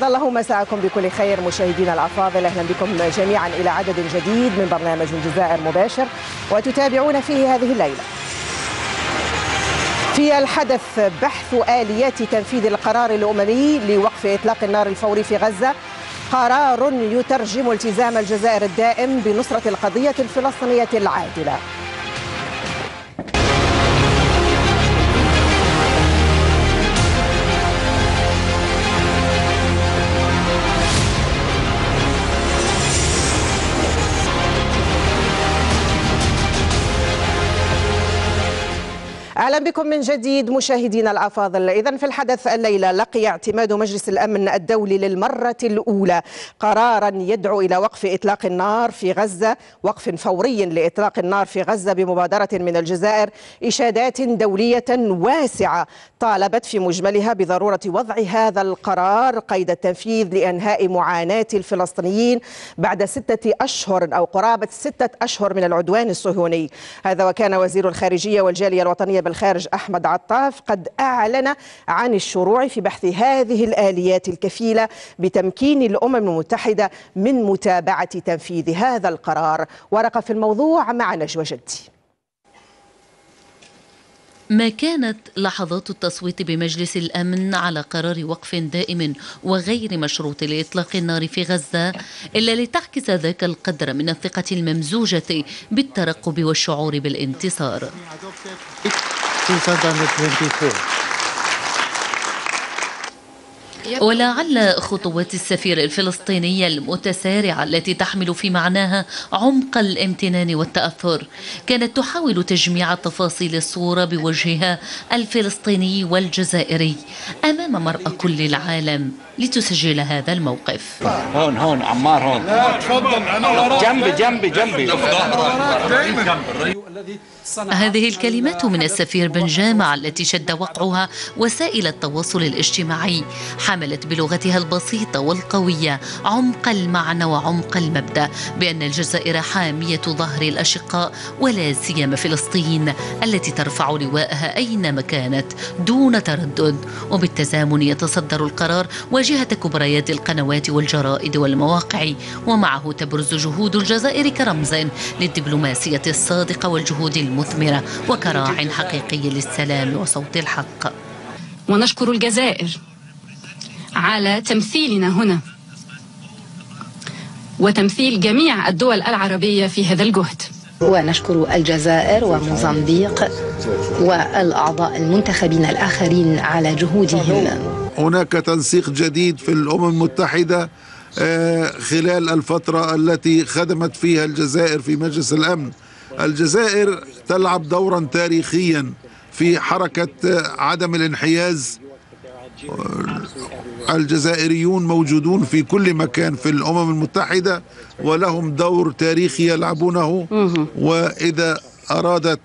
أسعد الله مساءكم بكل خير مشاهدينا الأفاضل أهلا بكم جميعا إلى عدد جديد من برنامج الجزائر مباشر وتتابعون فيه هذه الليلة. في الحدث بحث آليات تنفيذ القرار الأممي لوقف إطلاق النار الفوري في غزة. قرار يترجم التزام الجزائر الدائم بنصرة القضية الفلسطينية العادلة. أهلا بكم من جديد مشاهدينا الأفاضل. اذا في الحدث الليلة لقي اعتماد مجلس الأمن الدولي للمرة الأولى قرارا يدعو إلى وقف إطلاق النار في غزة وقف فوري لإطلاق النار في غزة بمبادرة من الجزائر إشادات دولية واسعة طالبت في مجملها بضرورة وضع هذا القرار قيد التنفيذ لإنهاء معاناة الفلسطينيين بعد ستة أشهر أو قرابة ستة أشهر من العدوان الصهيوني. هذا وكان وزير الخارجية والجالية الوطنية بالخارج أحمد عطاف قد أعلن عن الشروع في بحث هذه الآليات الكفيلة بتمكين الأمم المتحدة من متابعة تنفيذ هذا القرار. ورقة في الموضوع مع نجوى جدي. ما كانت لحظات التصويت بمجلس الأمن على قرار وقف دائم وغير مشروط لإطلاق النار في غزة إلا لتعكس ذاك القدر من الثقة الممزوجة بالترقب والشعور بالانتصار. 2024 ولعل خطوات السفير الفلسطيني المتسارعة التي تحمل في معناها عمق الامتنان والتأثر كانت تحاول تجميع تفاصيل الصورة بوجهها الفلسطيني والجزائري أمام مرأى كل العالم لتسجل هذا الموقف. هون هون عمار هون. جنبي جنبي جنبي. هذه الكلمات من السفير بن جامع التي شد وقعها وسائل التواصل الاجتماعي حملت بلغتها البسيطة والقوية عمق المعنى وعمق المبدأ بأن الجزائر حامية ظهر الأشقاء ولا سيما فلسطين التي ترفع لواءها أينما كانت دون تردد. وبالتزامن يتصدر القرار واجهة كبريات القنوات والجرائد والمواقع ومعه تبرز جهود الجزائر كرمز للدبلوماسية الصادقة والجهود المثمرة وكراع حقيقي للسلام وصوت الحق. ونشكر الجزائر على تمثيلنا هنا وتمثيل جميع الدول العربية في هذا الجهد. ونشكر الجزائر وموزمبيق والأعضاء المنتخبين الآخرين على جهودهم. هناك تنسيق جديد في الأمم المتحدة آه، خلال الفترة التي خدمت فيها الجزائر في مجلس الأمن. الجزائر تلعب دورا تاريخيا في حركة عدم الانحياز. الجزائريون موجودون في كل مكان في الأمم المتحدة ولهم دور تاريخي يلعبونه. وإذا أرادت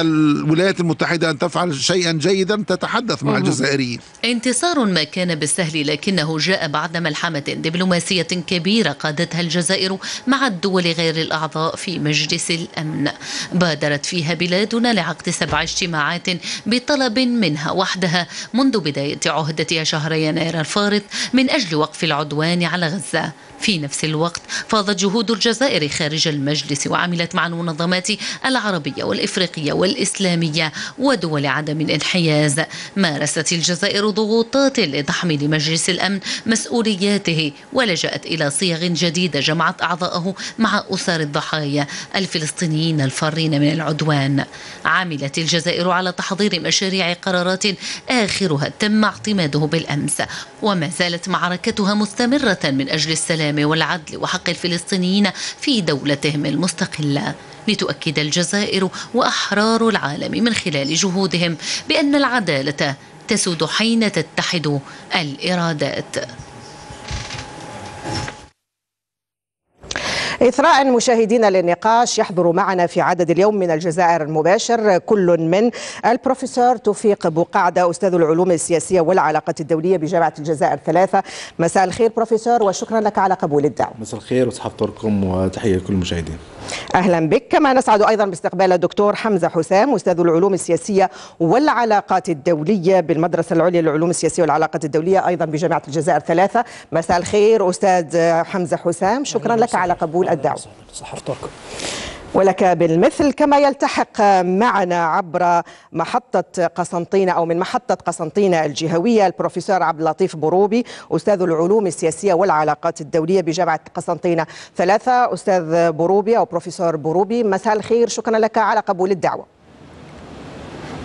الولايات المتحدة أن تفعل شيئا جيدا تتحدث مع الجزائريين. انتصار ما كان بالسهل لكنه جاء بعد ملحمة دبلوماسية كبيرة قادتها الجزائر مع الدول غير الأعضاء في مجلس الأمن. بادرت فيها بلادنا لعقد سبع اجتماعات بطلب منها وحدها منذ بداية عهدتها شهر يناير الفارط من أجل وقف العدوان على غزة. في نفس الوقت فاضت جهود الجزائر خارج المجلس وعملت مع المنظمات العربية والإفريقية والإسلامية ودول عدم الانحياز مارست الجزائر ضغوطات لتحميل مجلس الأمن مسؤولياته ولجأت إلى صيغ جديدة جمعت أعضاءه مع أسر الضحايا الفلسطينيين الفارين من العدوان. عملت الجزائر على تحضير مشاريع قرارات آخرها تم اعتماده بالأمس. وما زالت معركتها مستمرة من أجل السلام والعدل وحق الفلسطينيين في دولتهم المستقلة. لتؤكد الجزائر وأحرار العالم من خلال جهودهم بأن العدالة تسود حين تتحد الإرادات. إثراء مشاهدينا للنقاش يحضر معنا في عدد اليوم من الجزائر المباشر كل من البروفيسور توفيق بوقعدة أستاذ العلوم السياسية والعلاقات الدولية بجامعة الجزائر ثلاثة. مساء الخير بروفيسور وشكرا لك على قبول الدعوة. مساء الخير وصحفتكم وتحية لكل المشاهدين. أهلا بك. كما نسعد أيضا باستقبال الدكتور حمزة حسام أستاذ العلوم السياسية والعلاقات الدولية بالمدرسة العليا للعلوم السياسية والعلاقات الدولية أيضا بجامعة الجزائر ثلاثة. مساء الخير أستاذ حمزة حسام شكرا لك على قبول الدعوة صحفتكم ولك بالمثل كما يلتحق معنا عبر محطة قسنطينة أو من محطة قسنطينة الجهوية البروفيسور عبد اللطيف بروبي أستاذ العلوم السياسية والعلاقات الدولية بجامعة قسنطينة ثلاثة. أستاذ بروبي أو بروفيسور بروبي مساء الخير. شكرا لك على قبول الدعوة.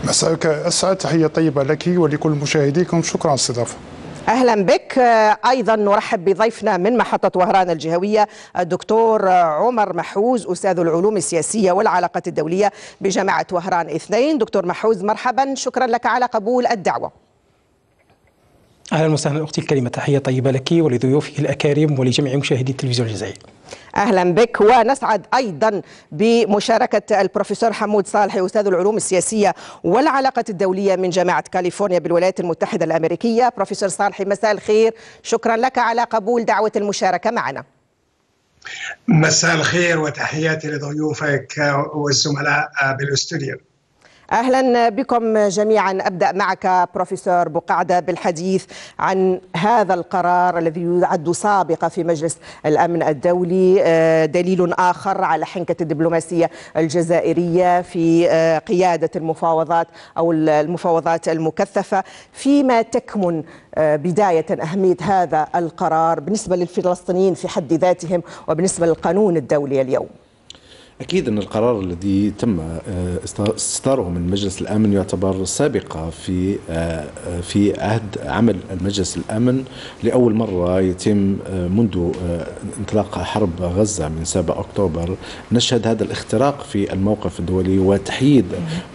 مساءك أسعد. تحية طيبة لك ولكل مشاهديكم. شكرا على الاستضافة أهلا بك. أيضا نرحب بضيفنا من محطة وهران الجهوية الدكتور عمر محوز أستاذ العلوم السياسية والعلاقات الدولية بجامعة وهران اثنين. دكتور محوز مرحبا. شكرا لك على قبول الدعوة. أهلا وسهلا أختي الكريمة تحية طيبة لك ولضيوفك الأكارم ولجميع مشاهدي التلفزيون الجزائري. أهلا بك ونسعد أيضا بمشاركة البروفيسور حمود صالحي أستاذ العلوم السياسية والعلاقات الدولية من جامعة كاليفورنيا بالولايات المتحدة الأمريكية. بروفيسور صالحي مساء الخير. شكرا لك على قبول دعوة المشاركة معنا. مساء الخير وتحياتي لضيوفك والزملاء بالأستوديو. أهلا بكم جميعا. أبدأ معك بروفيسور بقعده بالحديث عن هذا القرار الذي يعد سابقه في مجلس الأمن الدولي. دليل آخر على حنكة الدبلوماسية الجزائرية في قيادة المفاوضات أو المفاوضات المكثفة. فيما تكمن بداية أهمية هذا القرار بالنسبة للفلسطينيين في حد ذاتهم وبالنسبة للقانون الدولي اليوم. أكيد أن القرار الذي تم استصداره من مجلس الأمن يعتبر سابقة في في عهد عمل المجلس الأمن لأول مرة يتم منذ انطلاق حرب غزة من 7 أكتوبر. نشهد هذا الاختراق في الموقف الدولي وتحييد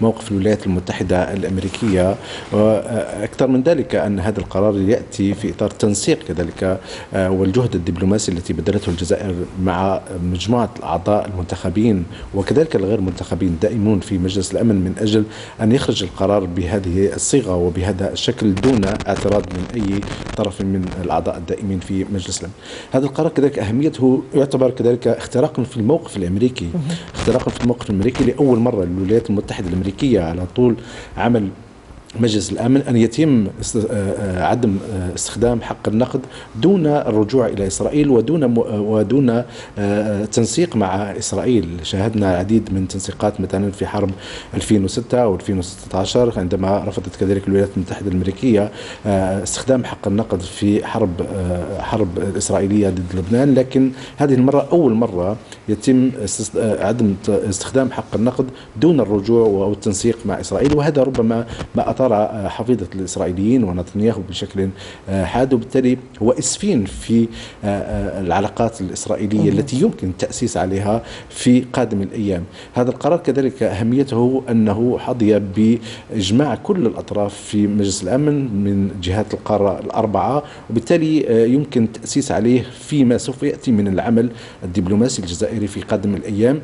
موقف الولايات المتحدة الأمريكية. وأكثر من ذلك أن هذا القرار يأتي في إطار تنسيق كذلك والجهد الدبلوماسي التي بذلته الجزائر مع مجموعة الأعضاء المنتخبين وكذلك الغير منتخبين دائمون في مجلس الأمن من أجل أن يخرج القرار بهذه الصيغة وبهذا الشكل دون اعتراض من أي طرف من الأعضاء الدائمين في مجلس الأمن. هذا القرار كذلك أهميته يعتبر كذلك اختراق في الموقف الأمريكي، اختراق في الموقف الأمريكي لأول مرة للولايات المتحدة الأمريكية على طول عمل مجلس الأمن أن يتم عدم استخدام حق النقد دون الرجوع إلى إسرائيل ودون ودون تنسيق مع إسرائيل، شاهدنا العديد من تنسيقات مثلا في حرب 2006 أو 2016 عندما رفضت كذلك الولايات المتحدة الأمريكية استخدام حق النقد في حرب حرب الاسرائيليه ضد لبنان، لكن هذه المرة أول مرة يتم عدم استخدام حق النقد دون الرجوع أو التنسيق مع إسرائيل وهذا ربما ما اثار حفيظة الإسرائيليين ونتنياهو بشكل حاد وبالتالي هو إسفين في العلاقات الإسرائيلية التي يمكن التاسيس عليها في قادم الأيام. هذا القرار كذلك أهميته أنه حظي بإجماع كل الأطراف في مجلس الأمن من جهات القارة الأربعة وبالتالي يمكن التاسيس عليه فيما سوف يأتي من العمل الدبلوماسي الجزائري في قادم الأيام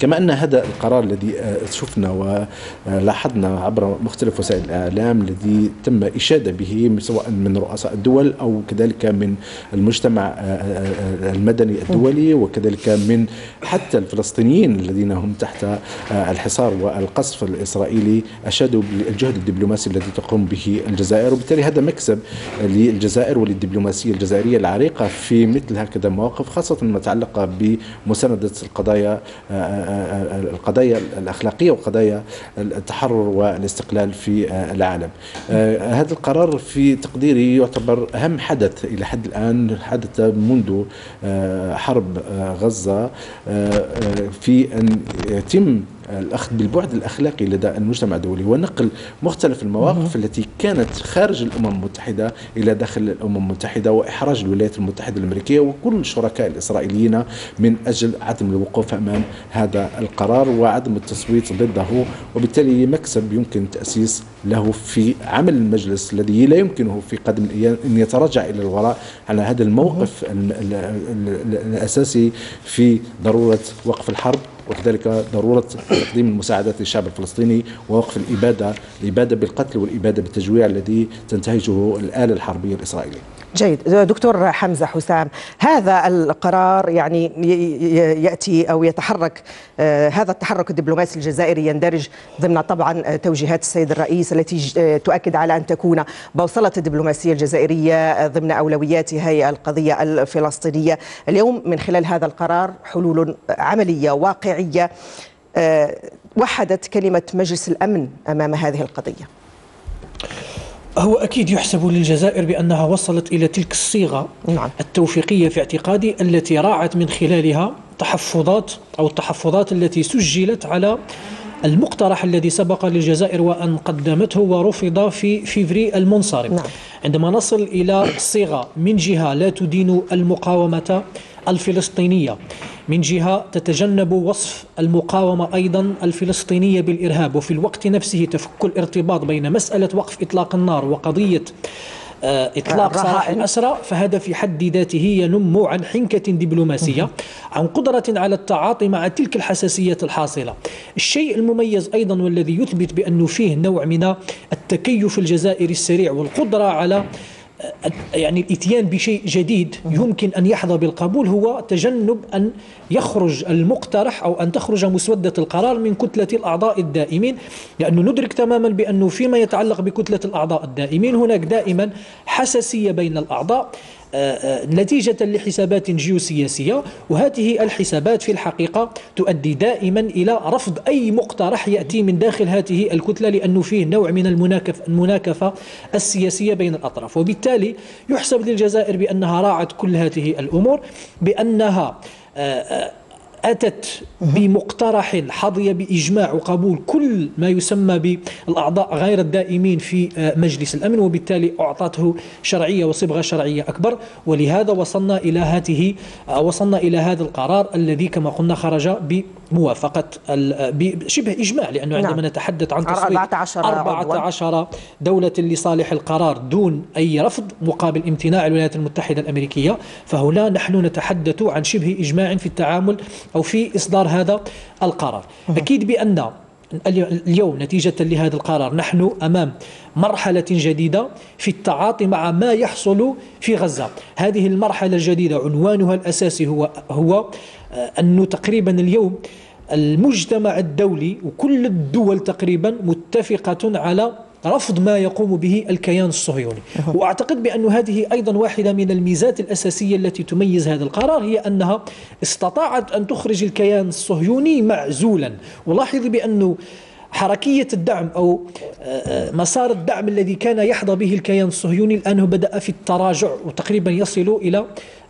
كما أن هذا القرار الذي شفنا ولاحظنا عبر مختلف وسائل الإعلام الذي تم إشادة به سواء من رؤساء الدول أو كذلك من المجتمع المدني الدولي وكذلك من حتى الفلسطينيين الذين هم تحت الحصار والقصف الإسرائيلي أشادوا بالجهد الدبلوماسي الذي تقوم به الجزائر. وبالتالي هذا مكسب للجزائر وللدبلوماسية الجزائرية العريقة في مثل هكذا مواقف خاصة ما يتعلق بمساندة القضايا القضايا الأخلاقية وقضايا التحرر والاستقلال في العالم. هذا القرار في تقديري يعتبر أهم حدث إلى حد الآن حدث منذ حرب غزة في أن يتم الأخذ بالبعد الأخلاقي لدى المجتمع الدولي. ونقل مختلف المواقف التي كانت خارج الأمم المتحدة إلى داخل الأمم المتحدة وإحراج الولايات المتحدة الأمريكية وكل الشركاء الإسرائيليين من أجل عدم الوقوف أمام هذا القرار وعدم التصويت ضده وبالتالي مكسب يمكن تأسيس له في عمل المجلس الذي لا يمكنه في قدم أن يتراجع إلى الوراء على هذا الموقف الأساسي في ضرورة وقف الحرب. وكذلك ضرورة تقديم المساعدات للشعب الفلسطيني ووقف الإبادة الإبادة بالقتل والإبادة بالتجويع الذي تنتهجه الآلة الحربية الإسرائيلية. جيد. دكتور حمزة حسام هذا القرار يعني يأتي أو يتحرك هذا التحرك الدبلوماسي الجزائري يندرج ضمن طبعا توجيهات السيد الرئيس التي تؤكد على أن تكون بوصلة الدبلوماسية الجزائرية ضمن أولوياتها هي القضية الفلسطينية. اليوم من خلال هذا القرار حلول عملية واقعية وحدت كلمة مجلس الأمن أمام هذه القضية هو أكيد يحسب للجزائر بأنها وصلت إلى تلك الصيغة نعم. التوفيقية في اعتقادي التي راعت من خلالها تحفظات أو التحفظات التي سجلت على المقترح الذي سبق للجزائر وأن قدمته ورفض في فيفري المنصرم نعم. عندما نصل إلى صيغة من جهة لا تدين المقاومة الفلسطينية. من جهة تتجنب وصف المقاومة أيضا الفلسطينية بالإرهاب وفي الوقت نفسه تفك الارتباط بين مسألة وقف إطلاق النار وقضية إطلاق سراح الأسرى فهذا في حد ذاته ينم عن حنكة دبلوماسية عن قدرة على التعاطي مع تلك الحساسية الحاصلة. الشيء المميز أيضا والذي يثبت بأنه فيه نوع من التكيف الجزائري السريع والقدرة على يعني الاتيان بشيء جديد يمكن أن يحظى بالقبول هو تجنب أن يخرج المقترح أو أن تخرج مسودة القرار من كتلة الأعضاء الدائمين لأنه ندرك تماما بأنه فيما يتعلق بكتلة الأعضاء الدائمين هناك دائما حساسية بين الأعضاء. نتيجة لحسابات جيوسياسية وهذه الحسابات في الحقيقة تؤدي دائما إلى رفض أي مقترح يأتي من داخل هذه الكتلة لأنه فيه نوع من المناكف المناكفة السياسية بين الأطراف. وبالتالي يحسب للجزائر بأنها راعت كل هذه الأمور بأنها أتت بمقترح حظي بإجماع وقبول كل ما يسمى بالأعضاء غير الدائمين في مجلس الأمن وبالتالي أعطته شرعية وصبغة شرعية أكبر ولهذا وصلنا إلى هذه وصلنا إلى هذا القرار الذي كما قلنا خرج بموافقة بشبه إجماع لأنه عندما نعم. نتحدث عن تصويت 14, 14 دولة لصالح القرار دون أي رفض مقابل امتناع الولايات المتحدة الأمريكية فهنا نحن نتحدث عن شبه إجماع في التعامل أو في إصدار هذا القرار. أكيد بأن اليوم نتيجة لهذا القرار نحن أمام مرحلة جديدة في التعاطي مع ما يحصل في غزة. هذه المرحلة الجديدة عنوانها الأساسي هو هو أنه تقريبا اليوم المجتمع الدولي وكل الدول تقريبا متفقة على رفض ما يقوم به الكيان الصهيوني. وأعتقد بأن هذه أيضا واحدة من الميزات الأساسية التي تميز هذا القرار هي أنها استطاعت أن تخرج الكيان الصهيوني معزولا. ولاحظ بأنه حركية الدعم أو مسار الدعم الذي كان يحظى به الكيان الصهيوني الآن بدأ في التراجع وتقريبا يصل إلى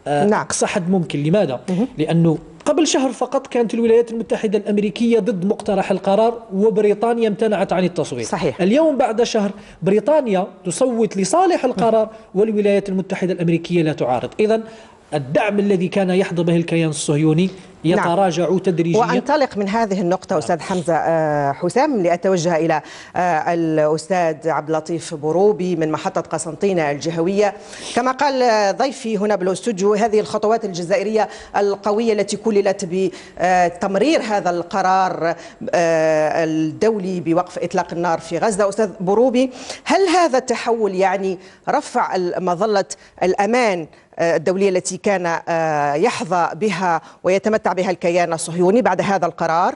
نعم. أقصى حد ممكن لماذا؟ لأنه قبل شهر فقط كانت الولايات المتحدة الأمريكية ضد مقترح القرار وبريطانيا امتنعت عن التصويت صحيح. اليوم بعد شهر بريطانيا تصوت لصالح القرار والولايات المتحدة الأمريكية لا تعارض إذا الدعم الذي كان يحظى به الكيان الصهيوني يتراجع نعم. تدريجيا. وأنطلق من هذه النقطة أستاذ حمزة حسام لأتوجه إلى الأستاذ عبد اللطيف بروبي من محطة قسنطينة الجهوية. كما قال ضيفي هنا بالاستوديو هذه الخطوات الجزائرية القوية التي كللت بتمرير هذا القرار الدولي بوقف إطلاق النار في غزة. أستاذ بروبي هل هذا التحول يعني رفع مظلة الأمان الدولية التي كان يحظى بها ويتمتع بها الكيان الصهيوني بعد هذا القرار؟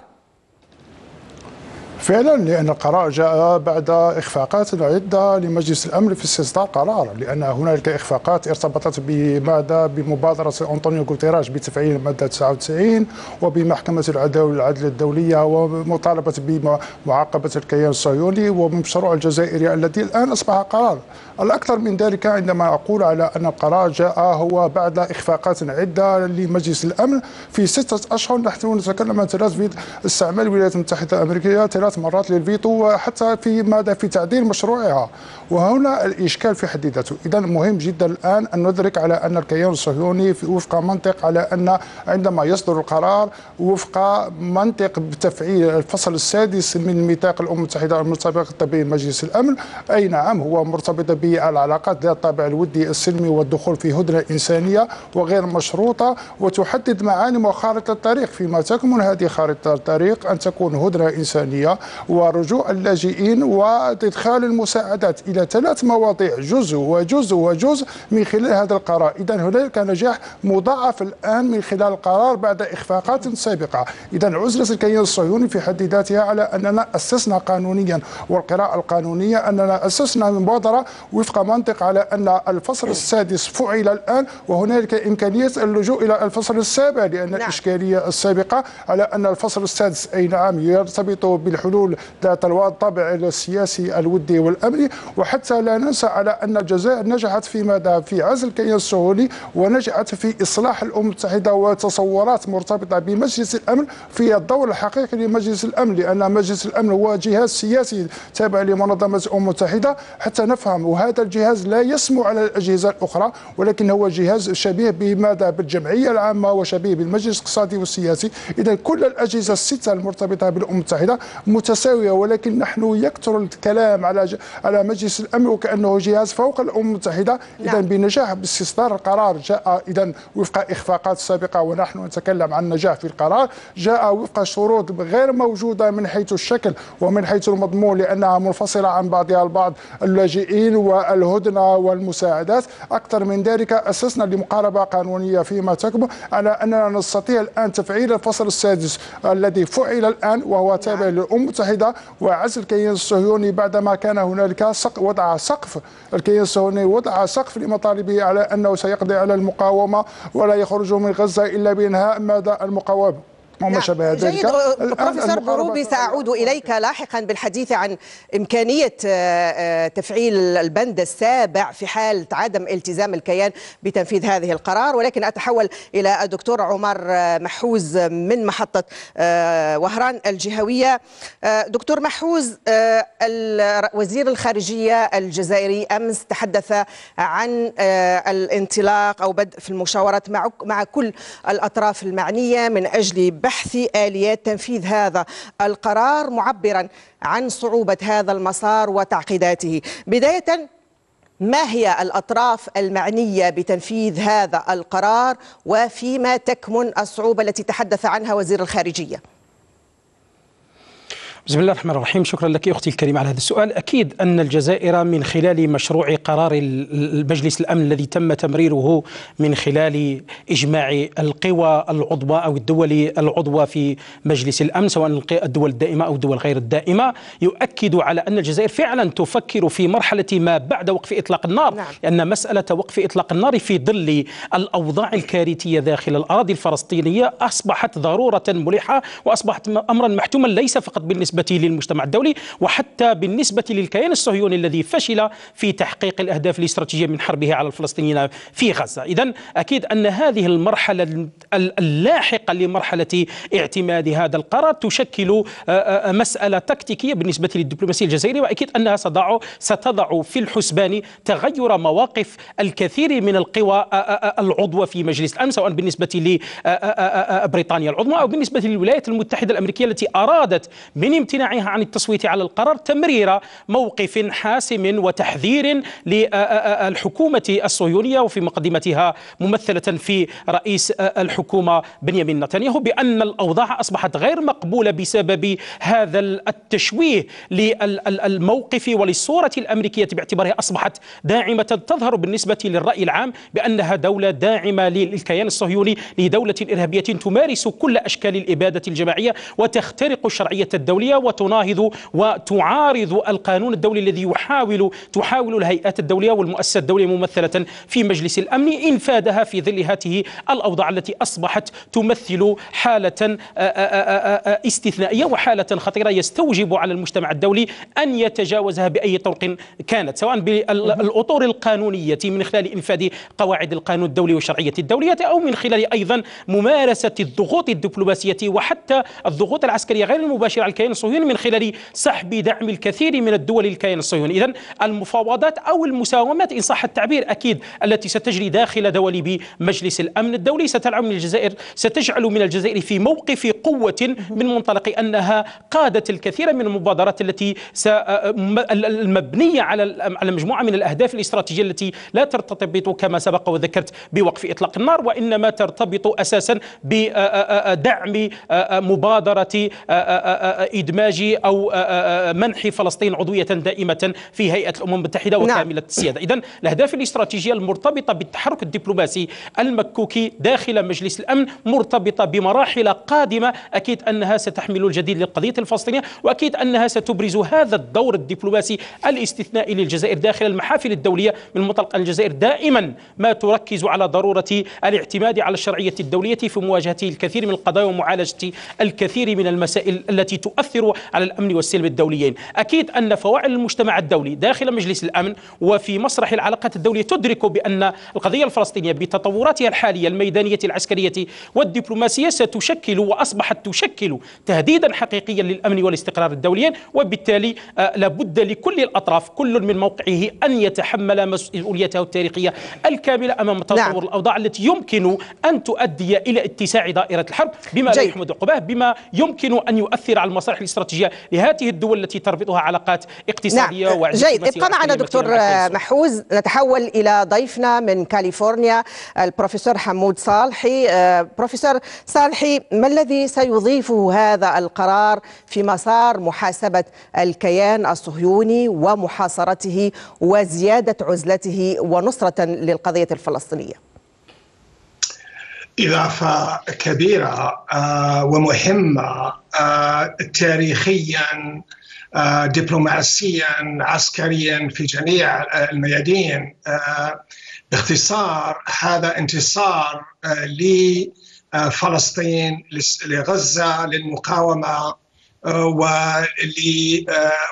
فعلا لأن القرار جاء بعد إخفاقات عدة لمجلس الأمن في استصدار قرار لأن هنالك إخفاقات ارتبطت بماذا بمبادرة أنطونيو غوتيراش بتفعيل المادة 99 وبمحكمة العدل العدل الدولية ومطالبة بمعاقبة الكيان الصهيوني وبمشروع الجزائري الذي الآن أصبح قرار الأكثر من ذلك عندما أقول على أن القرار جاء هو بعد إخفاقات عدة لمجلس الأمن في ستة أشهر. نحن نتكلم عن ثلاث استعمال الولايات المتحدة الأمريكية ثلاث مرات للفيتو وحتى في ماذا؟ في تعديل مشروعها. وهنا الإشكال في حد ذاته إذا مهم جدا الآن أن ندرك على أن الكيان الصهيوني وفق منطق على أن عندما يصدر القرار وفق منطق بتفعيل الفصل السادس من ميثاق الأمم المتحدة المرتبطة بمجلس الأمن أي نعم هو مرتبط بالعلاقات ذات الطابع الودي السلمي والدخول في هدنة إنسانية وغير مشروطة وتحدد معالم وخارطة الطريق. فيما تكمن هذه خارطة الطريق أن تكون هدنة إنسانية ورجوع اللاجئين وإدخال المساعدات إلى ثلاث مواضيع جزء وجزء وجزء من خلال هذا القرار إذا هنالك نجاح مضاعف الآن من خلال القرار بعد إخفاقات سابقة إذا عزلة الكيان الصهيوني في حد ذاتها على أننا أسسنا قانونيا والقراءة القانونية أننا أسسنا مبادرة وفق منطق على أن الفصل السادس فعل الآن وهنالك إمكانية اللجوء إلى الفصل السابع لأن نعم. الإشكالية السابقة على أن الفصل السادس أي نعم يرتبط بالحلول ذات الطابع السياسي الودي والأمني وحتى لا ننسى على أن الجزائر نجحت في ماذا في عزل الكيان السهولي ونجحت في إصلاح الأمم المتحدة وتصورات مرتبطة بمجلس الأمن في الدور الحقيقي لمجلس الأمن لأن مجلس الأمن هو جهاز سياسي تابع لمنظمة الأمم المتحدة حتى نفهم وهذا الجهاز لا يسمو على الأجهزة الأخرى ولكن هو جهاز شبيه بماذا بالجمعية العامة وشبيه بالمجلس الاقتصادي والسياسي إذا كل الأجهزة الستة المرتبطة بالأمم المتحدة متساوية ولكن نحن يكثر الكلام على. على مجلس الأمن وكأنه جهاز فوق الأمم المتحدة. إذا نعم. بنجاح باستصدار القرار. جاء إذا وفق إخفاقات سابقة ونحن نتكلم عن نجاح في القرار. جاء وفق شروط غير موجودة من حيث الشكل ومن حيث المضمون لأنها منفصلة عن بعضها البعض اللاجئين والهدنة والمساعدات. أكثر من ذلك أسسنا لمقاربة قانونية فيما تكمن على أننا نستطيع الآن تفعيل الفصل السادس الذي فعل الآن وهو تابع للأمم المتحدة. وعزل الكيان الصهيوني بعدما كان هنالك سق وضع سقف الكيان الصهيوني وضع سقف لمطالبه على أنه سيقضي على المقاومة ولا يخرج من غزة إلا بإنهاء مدى المقاومة. وما نعم. شابه ذلك. جيد. بروفيسور بروبي سأعود إليك لاحقا بالحديث عن إمكانية تفعيل البند السابع في حال عدم التزام الكيان بتنفيذ هذه القرار. ولكن أتحول إلى الدكتور عمر محوز من محطة وهران الجهوية. دكتور محوز وزير الخارجية الجزائري أمس تحدث عن الانطلاق أو بدء في المشاورات مع مع كل الأطراف المعنية من أجل بحث آليات تنفيذ هذا القرار معبرا عن صعوبة هذا المسار وتعقيداته. بداية ما هي الأطراف المعنية بتنفيذ هذا القرار وفيما تكمن الصعوبة التي تحدث عنها وزير الخارجية؟ بسم الله الرحمن الرحيم. شكرا لك أختي الكريمة على هذا السؤال. أكيد أن الجزائر من خلال مشروع قرار المجلس الأمن الذي تم تمريره من خلال إجماع القوى العضوة أو الدول العضوة في مجلس الأمن سواء الدول الدائمة أو الدول غير الدائمة يؤكد على أن الجزائر فعلا تفكر في مرحلة ما بعد وقف إطلاق النار. نعم. لأن مسألة وقف إطلاق النار في ظل الأوضاع الكارثية داخل الأراضي الفلسطينية أصبحت ضرورة ملحة وأصبحت أمرا محتوما ليس فقط بالنسبة بالنسبة للمجتمع الدولي وحتى بالنسبة للكيان الصهيوني الذي فشل في تحقيق الأهداف الاستراتيجية من حربه على الفلسطينيين في غزة. إذا أكيد أن هذه المرحلة اللاحقة لمرحلة اعتماد هذا القرار تشكل مسألة تكتيكية بالنسبة للدبلوماسية الجزائرية وأكيد أنها ستضع ستضع في الحسبان تغير مواقف الكثير من القوى العضوة في مجلس الأمن سواء بالنسبة لبريطانيا العظمى أو بالنسبة للولايات المتحدة الأمريكية التي أرادت من امتناعها عن التصويت على القرار تمرير موقف حاسم وتحذير للحكومة الصهيونية وفي مقدمتها ممثلة في رئيس الحكومة بنيامين نتنياهو بأن الأوضاع أصبحت غير مقبولة بسبب هذا التشويه للموقف وللصورة الأمريكية باعتبارها أصبحت داعمة تظهر بالنسبة للرأي العام بأنها دولة داعمة للكيان الصهيوني لدولة إرهابية تمارس كل أشكال الإبادة الجماعية وتخترق الشرعية الدولية الدولية وتناهض وتعارض القانون الدولي الذي يحاول تحاول الهيئات الدولية والمؤسسات الدولية ممثلة في مجلس الأمن إنفاذها في ظل هذه الأوضاع التي أصبحت تمثل حالة استثنائية وحالة خطيرة يستوجب على المجتمع الدولي أن يتجاوزها بأي طرق كانت سواء بالأطور القانونية من خلال إنفاذ قواعد القانون الدولي والشرعية الدولية أو من خلال أيضا ممارسة الضغوط الدبلوماسية وحتى الضغوط العسكرية غير المباشرة على الكيان الصهيوني من خلال سحب دعم الكثير من الدول للكيان الصهيوني. إذا المفاوضات أو المساومات إن صح التعبير أكيد التي ستجري داخل دواليب مجلس الأمن الدولي ستجعل من الجزائر ستجعل من الجزائر في موقف قوة من منطلق أنها قادت الكثير من المبادرات التي المبنية على على مجموعة من الأهداف الاستراتيجية التي لا ترتبط كما سبق وذكرت بوقف إطلاق النار وإنما ترتبط أساسا بدعم مبادرة إدماج أو منح فلسطين عضوية دائمة في هيئة الأمم المتحدة نعم. وكاملة السيادة. إذا الأهداف الاستراتيجية المرتبطة بالتحرك الدبلوماسي المكوكي داخل مجلس الأمن مرتبطة بمراحل قادمة. أكيد أنها ستحمل الجديد للقضية الفلسطينية وأكيد أنها ستبرز هذا الدور الدبلوماسي الاستثنائي للجزائر داخل المحافل الدولية. من منطلق الجزائر دائما ما تركز على ضرورة الاعتماد على الشرعية الدولية في مواجهة الكثير من القضايا ومعالجة الكثير من المسائل التي تؤثر على الأمن والسلم الدوليين أكيد أن فواعل المجتمع الدولي داخل مجلس الأمن وفي مسرح العلاقات الدولية تدرك بأن القضية الفلسطينية بتطوراتها الحالية الميدانية العسكرية والدبلوماسية ستشكل وأصبحت تشكل تهديدا حقيقيا للأمن والاستقرار الدوليين وبالتالي آه، لابد لكل الأطراف كل من موقعه أن يتحمل مسؤوليته التاريخية الكاملة أمام تطور نعم. الأوضاع التي يمكن أن تؤدي إلى اتساع دائرة الحرب بما لا يحمد عقباه بما يمكن أن يؤثر على المصالح الاستراتيجية لهذه الدول التي تربطها علاقات اقتصادية نعم. جيد. ابقى معنا دكتور محوز نتحول إلى ضيفنا من كاليفورنيا البروفيسور حمود صالحي. آه، بروفيسور صالحي ما الذي سيضيفه هذا القرار في مسار محاسبة الكيان الصهيوني ومحاصرته وزيادة عزلته ونصرة للقضية الفلسطينية؟ إضافة كبيرة آه، ومهمة آه، تاريخيا آه، دبلوماسيا عسكريا في جميع الميادين باختصار هذا انتصار لفلسطين لغزة للمقاومة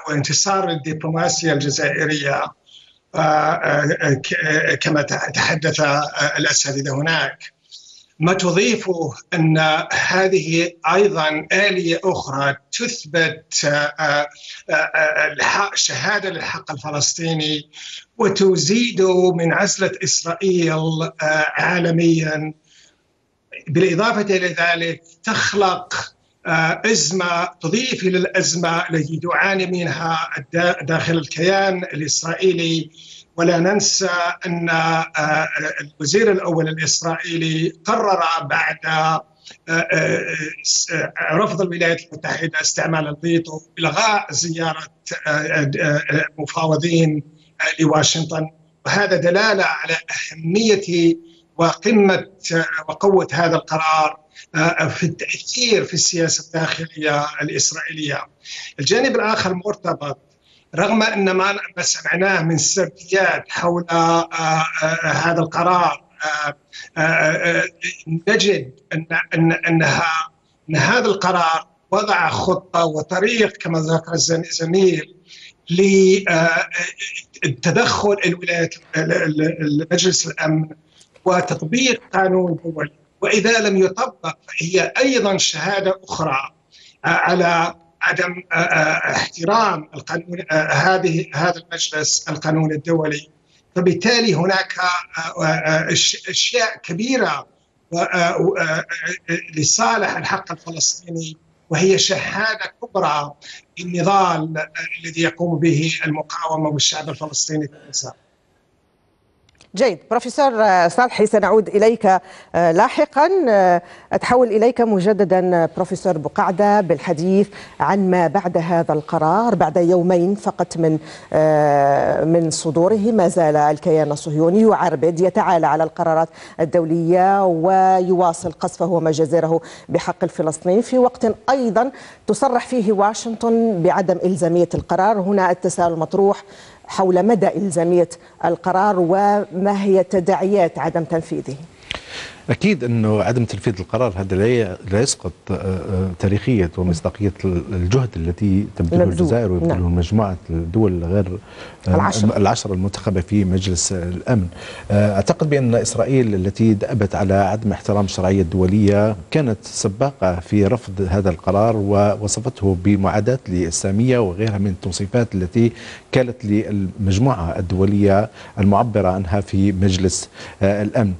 وانتصار الدبلوماسية الجزائرية كما تحدث الأساتذة هناك. ما تضيفه أن هذه أيضا آلية أخرى تثبت آه، آه، آه، شهادة للحق الفلسطيني وتزيد من عزلة إسرائيل عالميا. بالإضافة إلى ذلك تخلق أزمة تضيف إلى الأزمة التي تعاني منها داخل الكيان الإسرائيلي. ولا ننسى أن آه، الوزير الأول الإسرائيلي قرر بعد آه، آه، رفض الولايات المتحدة استعمال الفيتو الغاء زيارة مفاوضين لواشنطن وهذا دلالة على أهمية وقمة وقوة هذا القرار في التأثير في السياسة الداخلية الإسرائيلية. الجانب الآخر مرتبط رغم أن ما سمعناه من سلبيات حول آه، آه، هذا القرار آه، نجد أن أن انها أن هذا القرار وضع خطة وطريق كما ذكر الزميل لتدخل الولايات مجلس الأمن وتطبيق قانون دولي وإذا لم يطبق فهي أيضا شهادة أخرى على عدم آه، آه، احترام القانون آه، هذه هذا المجلس القانون الدولي فبالتالي هناك أشياء كبيرة لصالح الحق الفلسطيني وهي شهادة كبرى للنضال الذي يقوم به المقاومة والشعب الفلسطيني في النساء. جيد. بروفيسور صالحي سنعود إليك لاحقا. أتحول إليك مجددا بروفيسور بقعدة بالحديث عن ما بعد هذا القرار. بعد يومين فقط من من صدوره ما زال الكيان الصهيوني يعربد يتعالى على القرارات الدولية ويواصل قصفه ومجازره بحق الفلسطينيين في وقت أيضا تصرح فيه واشنطن بعدم إلزامية القرار. هنا التساؤل مطروح حول مدى إلزامية القرار وما هي تداعيات عدم تنفيذه. أكيد أنه عدم تنفيذ القرار هذا لا يسقط آه، آه، تاريخية ومصداقية الجهد التي تبذله الجزائر ويبذله نعم. مجموعة الدول غير آه، العشر. العشر المنتخبة في مجلس الأمن أعتقد بأن إسرائيل التي دأبت على عدم احترام الشرعية الدولية كانت سباقة في رفض هذا القرار ووصفته بمعاداه للساميه وغيرها من التوصيفات التي كانت للمجموعة الدولية المعبرة عنها في مجلس الأمن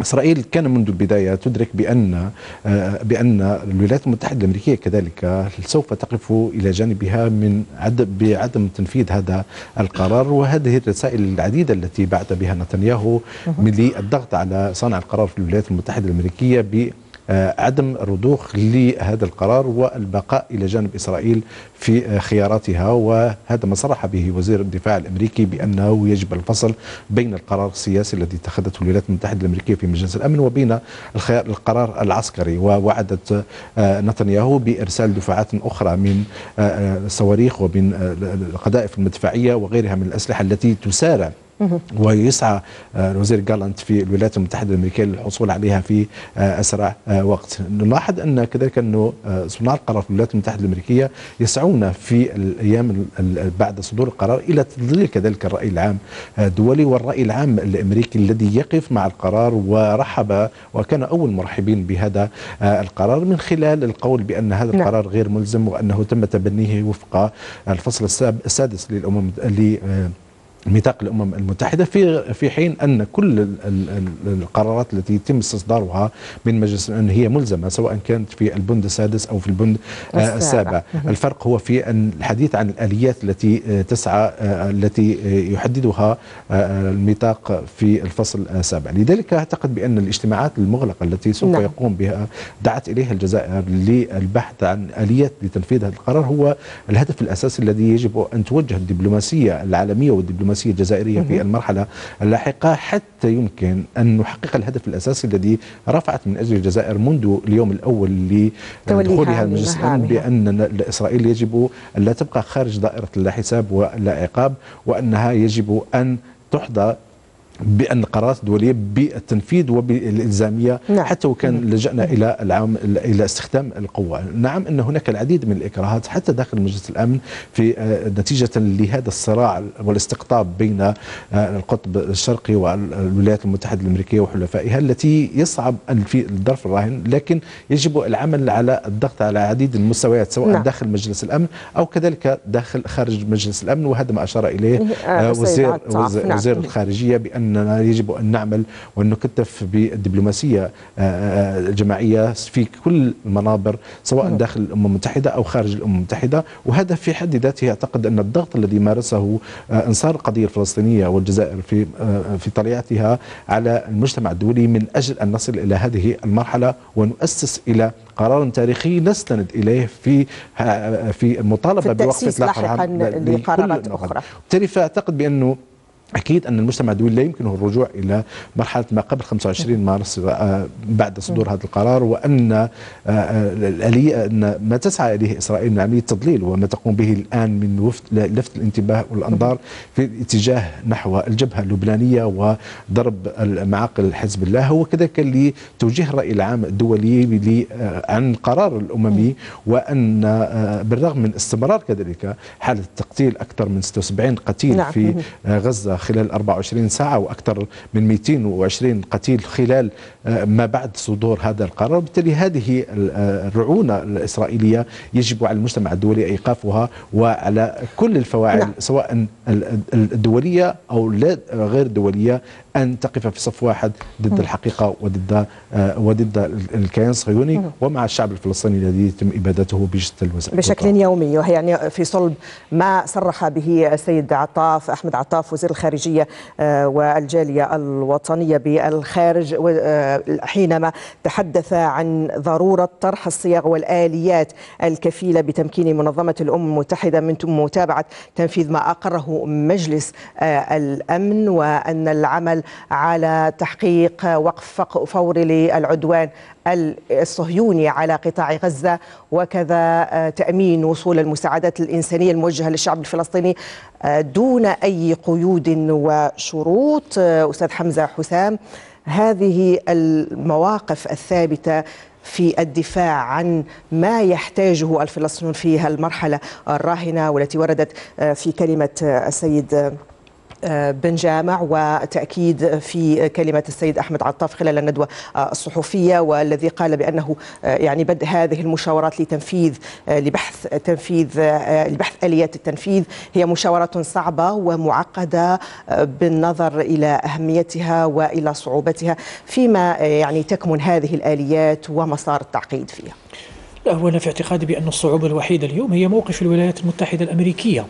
إسرائيل كان منذ البداية تدرك بأن آه، بأن الولايات المتحدة الأمريكية كذلك سوف تقف إلى جانبها من عدم بعدم تنفيذ هذا القرار وهذه الرسائل العديدة التي بعث بها نتنياهو للضغط على صانع القرار في الولايات المتحدة الأمريكية آه، عدم الرضوخ لهذا القرار والبقاء إلى جانب إسرائيل في آه، خياراتها وهذا ما صرح به وزير الدفاع الأمريكي بأنه يجب الفصل بين القرار السياسي الذي اتخذته الولايات المتحدة الأمريكية في مجلس الأمن وبين القرار العسكري. ووعدت آه، نتنياهو بإرسال دفاعات أخرى من الصواريخ ومن القذائف المدفعية وغيرها من الأسلحة التي تسارع ويسعى آه، الوزير جالانت في الولايات المتحدة الأمريكية للحصول عليها في آه، أسرع آه، وقت نلاحظ أن كذلك أنه صناع القرار في الولايات المتحدة الأمريكية يسعون في الأيام بعد صدور القرار إلى تضليل كذلك الرأي العام الدولي والرأي العام الأمريكي الذي يقف مع القرار ورحب وكان أول مرحبين بهذا القرار من خلال القول بأن هذا نعم. القرار غير ملزم وأنه تم تبنيه وفق الفصل السادس للأمم ميثاق الأمم المتحدة في في حين أن كل القرارات التي يتم استصدارها من مجلس الأمن هي ملزمة سواء كانت في البند السادس أو في البند آه، السابع. الفرق هو في الحديث عن الآليات التي آه، تسعى آه، التي يحددها الميثاق في الفصل السابع. لذلك أعتقد بأن الاجتماعات المغلقة التي سوف نعم. يقوم بها دعت إليها الجزائر للبحث عن اليات لتنفيذ هذا القرار هو الهدف الأساسي الذي يجب أن توجه الدبلوماسية العالمية والدبلوماسية الدبلوماسية الجزائرية في المرحلة اللاحقة حتى يمكن أن نحقق الهدف الأساسي الذي رفعت من أجل الجزائر منذ اليوم الأول لدخولها المجلس الأمن بأن إسرائيل يجب أن لا تبقى خارج دائرة لا حساب ولا عقاب وأنها يجب أن تحظى بأن القرارات الدوليه بالتنفيذ وبالإلزامية نعم. حتى وكان لجأنا إلى العام إلى استخدام القوة، نعم إن هناك العديد من الإكراهات حتى داخل مجلس الأمن في آه، نتيجة لهذا الصراع والاستقطاب بين آه، القطب الشرقي والولايات المتحدة الأمريكية وحلفائها التي يصعب في الظرف الراهن، لكن يجب العمل على الضغط على عديد المستويات سواء نعم. داخل مجلس الأمن أو كذلك داخل خارج مجلس الأمن وهذا ما أشار إليه آه، وزير وزير, نعم. وزير الخارجية بأن أننا يجب أن نعمل وأن نكتف بالدبلوماسية الجماعية آه، آه، في كل المنابر سواء داخل الأمم المتحدة أو خارج الأمم المتحدة. وهذا في حد ذاته أعتقد أن الضغط الذي مارسه آه، أنصار القضية الفلسطينية والجزائر في في طليعتها على المجتمع الدولي من أجل أن نصل إلى هذه المرحلة ونؤسس إلى قرار تاريخي نستند إليه في في المطالبة بوقف إطلاق لقرارات أخرى. بالتالي فأعتقد بأنه أكيد أن المجتمع الدولي لا يمكنه الرجوع إلى مرحلة ما قبل 25 مارس آه، بعد صدور هذا القرار وأن آه، آه، الآلية أن ما تسعى إليه إسرائيل من عملية تضليل وما تقوم به الآن من لفت الانتباه والأنظار في اتجاه نحو الجبهة اللبنانية وضرب معاقل حزب الله وكذلك لتوجيه الرأي العام الدولي عن القرار الأممي وأن بالرغم من استمرار كذلك حالة تقتيل أكثر من 76 قتيل نعم. في غزة خلال 24 ساعة وأكثر من 220 قتيل خلال ما بعد صدور هذا القرار. بالتالي هذه آه، الرعونة الإسرائيلية يجب على المجتمع الدولي إيقافها وعلى كل الفواعل نعم. سواء الدولية أو غير الدولية أن تقف في صف واحد ضد الحقيقة وضد آه، وضد الكيان الصهيوني ومع الشعب الفلسطيني الذي يتم إبادته بشتى الوسائل بشكل يومي يعني في صلب ما صرح به السيد عطاف أحمد عطاف وزير الخارجية والجالية الوطنية بالخارج حينما تحدث عن ضرورة طرح الصيغ والآليات الكفيلة بتمكين منظمة الأمم المتحدة من متابعة تنفيذ ما أقره مجلس الأمن وأن العمل على تحقيق وقف فوري للعدوان الصهيوني على قطاع غزة وكذا تأمين وصول المساعدات الإنسانية الموجهة للشعب الفلسطيني دون أي قيود وشروط. أستاذ حمزة حسام هذه المواقف الثابتة في الدفاع عن ما يحتاجه الفلسطينيون في المرحلة الراهنة والتي وردت في كلمة السيد بن جامع وتأكيد في كلمة السيد أحمد عطاف خلال الندوة الصحفية والذي قال بأنه يعني بدء هذه المشاورات لتنفيذ لبحث تنفيذ لبحث آليات التنفيذ. هي مشاورة صعبة ومعقدة بالنظر إلى أهميتها وإلى صعوبتها فيما يعني تكمن هذه الآليات ومسار التعقيد فيها. لا هو أنا في اعتقادي بأن الصعوبة الوحيدة اليوم هي موقف الولايات المتحدة الأمريكية.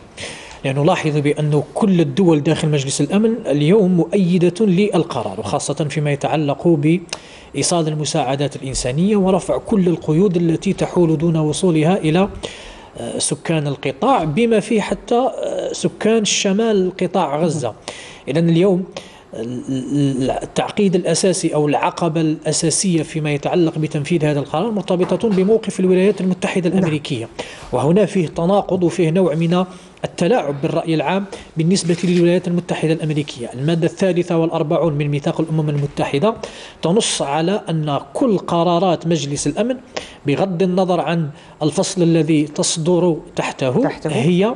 لأنه لاحظوا بأن كل الدول داخل مجلس الأمن اليوم مؤيدة للقرار وخاصة فيما يتعلق بإيصال المساعدات الإنسانية ورفع كل القيود التي تحول دون وصولها إلى سكان القطاع بما فيه حتى سكان شمال قطاع غزة. إذا اليوم التعقيد الأساسي أو العقبة الأساسية فيما يتعلق بتنفيذ هذا القرار مرتبطة بموقف الولايات المتحدة الأمريكية وهنا فيه تناقض وفيه نوع من التلاعب بالرأي العام بالنسبة للولايات المتحدة الأمريكية المادة الثالثة والأربعون من ميثاق الأمم المتحدة تنص على أن كل قرارات مجلس الأمن بغض النظر عن الفصل الذي تصدر تحته, تحته. هي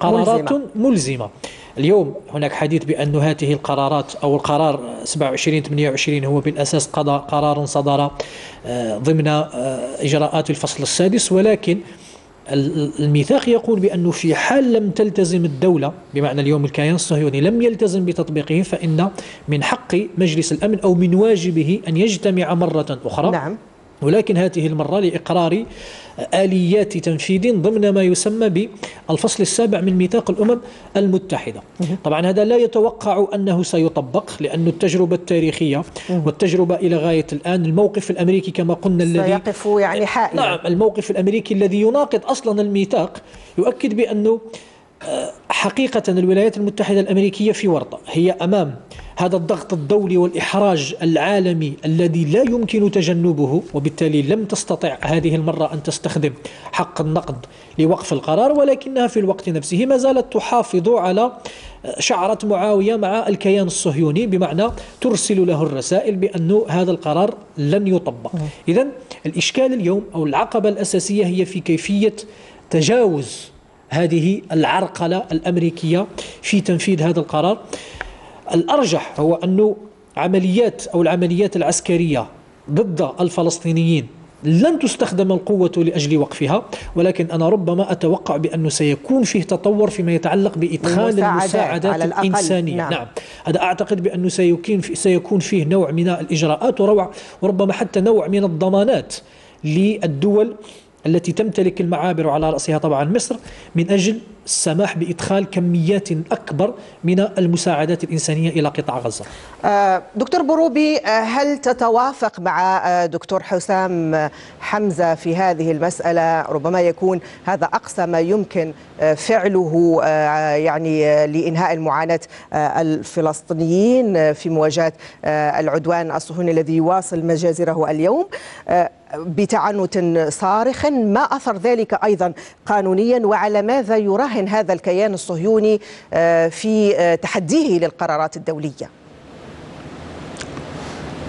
قرارات ملزمة, ملزمة. اليوم هناك حديث بأن هذه القرارات أو القرار 27 28 هو بالأساس قرار صدر ضمن إجراءات الفصل السادس ولكن الميثاق يقول بأنه في حال لم تلتزم الدولة بمعنى اليوم الكيان الصهيوني لم يلتزم بتطبيقه فإن من حق مجلس الأمن أو من واجبه أن يجتمع مرة أخرى. نعم. ولكن هذه المرة لإقرار آليات تنفيذ ضمن ما يسمى بالفصل السابع من ميثاق الأمم المتحدة. طبعا هذا لا يتوقع أنه سيطبق لأن التجربة التاريخية والتجربة إلى غاية الآن الموقف الأمريكي كما قلنا الذي سيقف يعني حائلا. نعم الموقف الأمريكي الذي يناقض أصلا الميثاق يؤكد بأنه حقيقة الولايات المتحدة الأمريكية في ورطة. هي أمام هذا الضغط الدولي والإحراج العالمي الذي لا يمكن تجنبه وبالتالي لم تستطع هذه المرة أن تستخدم حق النقد لوقف القرار ولكنها في الوقت نفسه ما زالت تحافظ على شعرة معاوية مع الكيان الصهيوني بمعنى ترسل له الرسائل بأن هذا القرار لن يطبق. إذا الإشكال اليوم أو العقبة الأساسية هي في كيفية تجاوز هذه العرقلة الأمريكية في تنفيذ هذا القرار. الأرجح هو أنه عمليات أو العمليات العسكرية ضد الفلسطينيين لن تستخدم القوة لأجل وقفها ولكن أنا ربما أتوقع بأنه سيكون فيه تطور فيما يتعلق بإدخال المساعدات الإنسانية. نعم. نعم. هذا أعتقد بأنه سيكون, سيكون فيه نوع من الإجراءات وربما حتى نوع من الضمانات للدول التي تمتلك المعابر وعلى رأسها طبعا مصر من أجل السماح بإدخال كميات أكبر من المساعدات الإنسانية إلى قطاع غزة. دكتور بروبي هل تتوافق مع دكتور حسام حمزة في هذه المسألة؟ ربما يكون هذا أقصى ما يمكن فعله يعني لإنهاء المعاناة الفلسطينيين في مواجهة العدوان الصهيوني الذي يواصل مجازره اليوم. بتعنت صارخ ما أثر ذلك أيضا قانونيا؟ وعلى ماذا يراهن هذا الكيان الصهيوني في تحديه للقرارات الدولية؟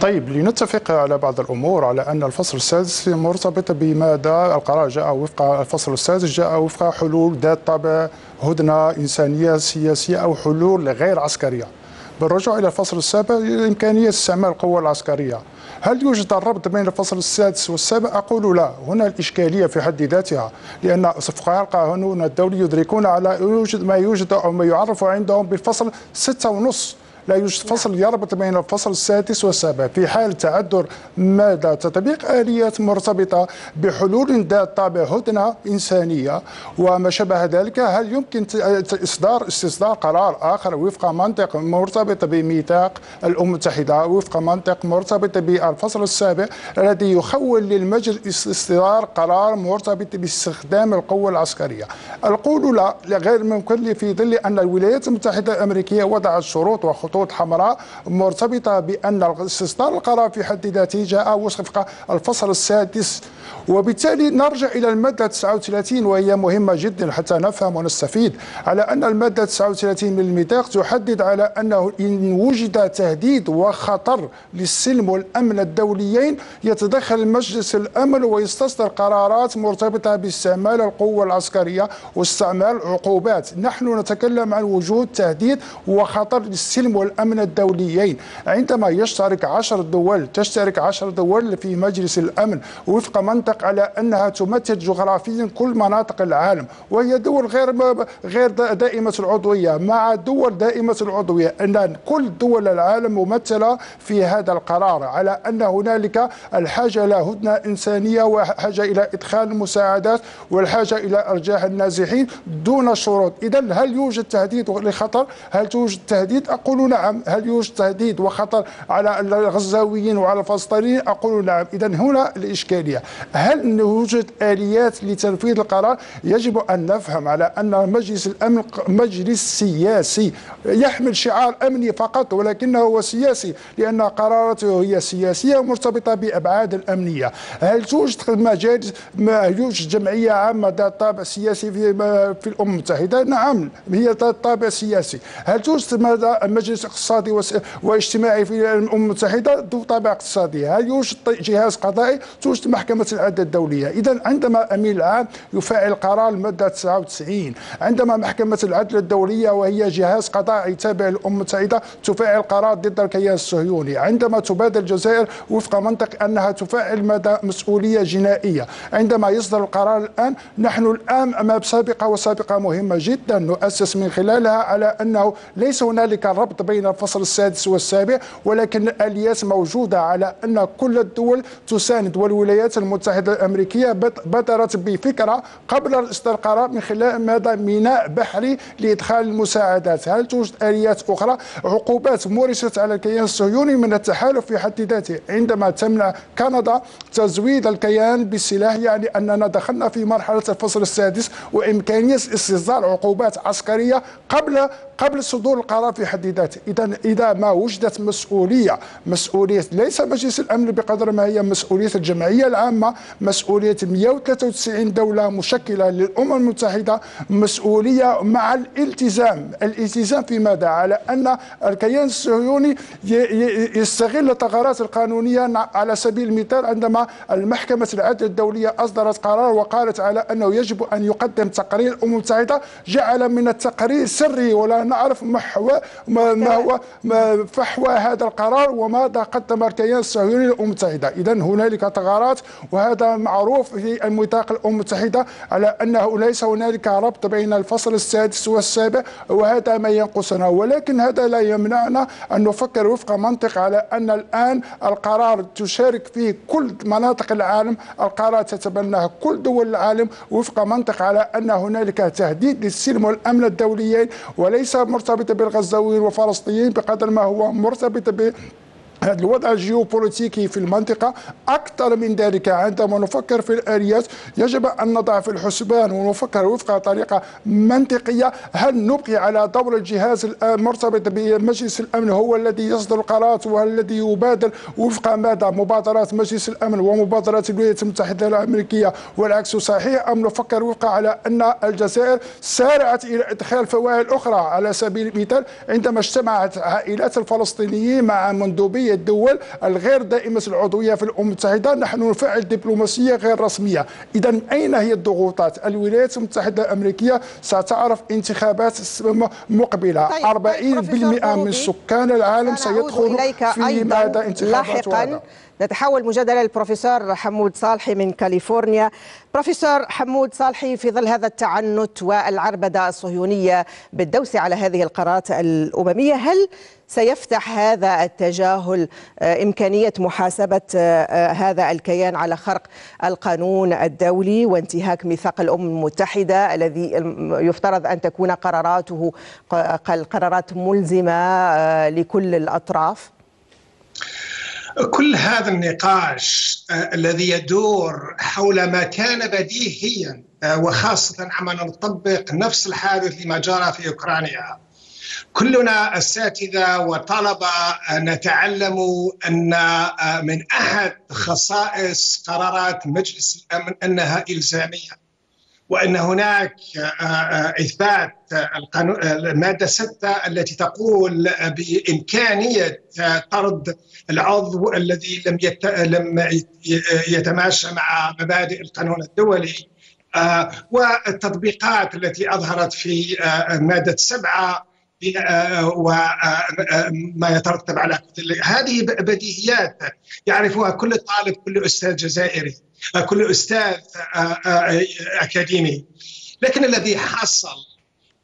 طيب لنتفق على بعض الأمور على أن الفصل السادس مرتبط بماذا؟ القرار جاء وفق الفصل السادس جاء وفق حلول ذات طابع هدنة إنسانية سياسية أو حلول غير عسكرية. بالرجوع إلى الفصل السابع إمكانية استعمال القوة العسكرية. هل يوجد الربط بين الفصل السادس والسابع؟ أقول لا هنا الإشكالية في حد ذاتها لأن فقهاء القانون الدولي يدركون على يوجد ما يوجد أو ما يعرف عندهم بالفصل ستة ونص لا يوجد فصل يربط بين الفصل السادس والسابع في حال تعذر مدى تطبيق آليات مرتبطة بحلول ذات طابع هدنة إنسانية. وما شابه ذلك هل يمكن إصدار استصدار قرار آخر وفق منطق مرتبط بميثاق الأمم المتحدة وفق منطق مرتبط بالفصل السابع الذي يخول للمجلس إصدار قرار مرتبط باستخدام القوة العسكرية؟ القول لا غير ممكن في ظل أن الولايات المتحدة الأمريكية وضعت شروط وخطوط حمراء مرتبطة بأن استصدار القرار في حد ذاته جاء وفق الفصل السادس. وبالتالي نرجع إلى المادة 39 وهي مهمة جدا حتى نفهم ونستفيد على أن المادة 39 من الميثاق تحدد على أنه إن وجد تهديد وخطر للسلم والأمن الدوليين يتدخل مجلس الأمن ويستصدر قرارات مرتبطة باستعمال القوة العسكرية واستعمال عقوبات. نحن نتكلم عن وجود تهديد وخطر للسلم والأمن الدوليين. عندما يشترك عشر دول تشترك عشر دول في مجلس الأمن وفق منطق على أنها تمثل جغرافيا كل مناطق العالم وهي دول غير غير دائمة العضوية. مع دول دائمة العضوية أن كل دول العالم ممثلة في هذا القرار على أن هنالك الحاجة إلى هدنة إنسانية وحاجة إلى إدخال المساعدات والحاجة إلى إرجاع النازحين دون شروط. إذا هل يوجد تهديد لخطر؟ هل يوجد تهديد؟ أقول نعم هل يوجد تهديد وخطر على الغزاويين وعلى الفلسطينيين؟ أقول نعم. إذا هنا الإشكالية. هل يوجد آليات لتنفيذ القرار؟ يجب أن نفهم على أن مجلس الأمن مجلس سياسي يحمل شعار أمني فقط ولكنه هو سياسي لأن قراراته هي سياسية مرتبطة بأبعاد الأمنية. هل توجد مجالس ما يوجد جمعية عامة ذات طابع سياسي في, في الأمم المتحدة؟ نعم هي ذات طابع سياسي. هل توجد مجلس اقتصادي واجتماعي في الأمم المتحدة ذو طابع اقتصادي. هل يوجد جهاز قضائي توجد محكمة العدل الدولية. إذا عندما أمين العام يفعل قرار المادة 99 عندما محكمة العدل الدولية وهي جهاز قضائي تابع للأمم المتحدة تفعل قرار ضد الكيان الصهيوني. عندما تبادر الجزائر وفق منطق أنها تفعل مدى مسؤولية جنائية. عندما يصدر القرار الآن نحن الآن أمام سابقة وسابقة مهمة جدا نؤسس من خلالها على أنه ليس هنالك ربط بين الفصل السادس والسابع ولكن الآليات موجودة على أن كل الدول تساند والولايات المتحدة الأمريكية بدرت بفكرة قبل القرار من خلال ماذا ميناء بحري لإدخال المساعدات. هل توجد آليات أخرى؟ عقوبات مورست على الكيان الصهيوني من التحالف في حد ذاته. عندما تمنع كندا تزويد الكيان بالسلاح يعني أننا دخلنا في مرحلة الفصل السادس وإمكانية استصدار عقوبات عسكرية قبل قبل صدور القرار في حد ذاته. إذا إذا ما وجدت مسؤولية مسؤولية ليس مجلس الأمن بقدر ما هي مسؤولية الجمعية العامة مسؤولية 193 دولة مشكلة للأمم المتحدة مسؤولية مع الالتزام. الالتزام في ماذا؟ على أن الكيان الصهيوني يستغل الثغرات القانونية على سبيل المثال عندما المحكمة العدل الدولية أصدرت قرار وقالت على أنه يجب أن يقدم تقرير الأمم المتحدة جعل من التقرير سري ولا نعرف محو ما, ما هو ما فحوى هذا القرار وماذا قدم الكيان الصهيوني للأمم المتحدة. إذا هنالك ثغرات وهذا معروف في الميثاق الأمم المتحدة على أنه ليس هنالك ربط بين الفصل السادس والسابع وهذا ما ينقصنا. ولكن هذا لا يمنعنا أن نفكر وفق منطق على أن الآن القرار تشارك فيه كل مناطق العالم. القرار تتبناه كل دول العالم وفق منطق على أن هنالك تهديد للسلم والأمن الدوليين وليس مرتبط بالغزاويين والفلسطينيين بقدر ما هو مرتبط ب هذا الوضع الجيوبوليتيكي في المنطقة أكثر من ذلك عندما نفكر في الآليات يجب أن نضع في الحسبان ونفكر وفق طريقة منطقية. هل نبقي على دور الجهاز المرتبط بمجلس الأمن هو الذي يصدر القرارات وهو الذي يبادر؟ وفق ماذا؟ مبادرات مجلس الأمن ومبادرات الولايات المتحدة الأمريكية والعكس صحيح أم نفكر وفق على أن الجزائر سارعت إلى إدخال فوائد أخرى على سبيل المثال عندما اجتمعت عائلات الفلسطينيين مع مندوبية الدول الغير دائمة العضوية في الأمم المتحدة. نحن نفعل دبلوماسية غير رسمية. إذا أين هي الضغوطات؟ الولايات المتحدة الأمريكية ستعرف انتخابات مقبلة طيب 40% من سكان العالم سيدخل في ماذا انتخابات لاحقا. نتحول مجددا للبروفيسور حمود صالحي من كاليفورنيا. بروفيسور حمود صالحي في ظل هذا التعنت والعربدة الصهيونية بالدوس على هذه القرارات الأممية هل سيفتح هذا التجاهل إمكانية محاسبة هذا الكيان على خرق القانون الدولي وانتهاك ميثاق الأمم المتحدة الذي يفترض أن تكون قراراته قرارات ملزمة لكل الأطراف؟ كل هذا النقاش الذي يدور حول ما كان بديهيا وخاصة عندما نطبق نفس الحادث لما جرى في أوكرانيا كلنا اساتذه وطلبة نتعلم أن من أحد خصائص قرارات مجلس الأمن أنها إلزامية وأن هناك إثبات القانون المادة 6 التي تقول بإمكانية طرد العضو الذي لم. لم يتماشى مع مبادئ القانون الدولي والتطبيقات التي أظهرت في مادة 7 وما يترتب على هذه بديهيات. يعرفها كل طالب كل أستاذ جزائري كل أستاذ أكاديمي. لكن الذي حصل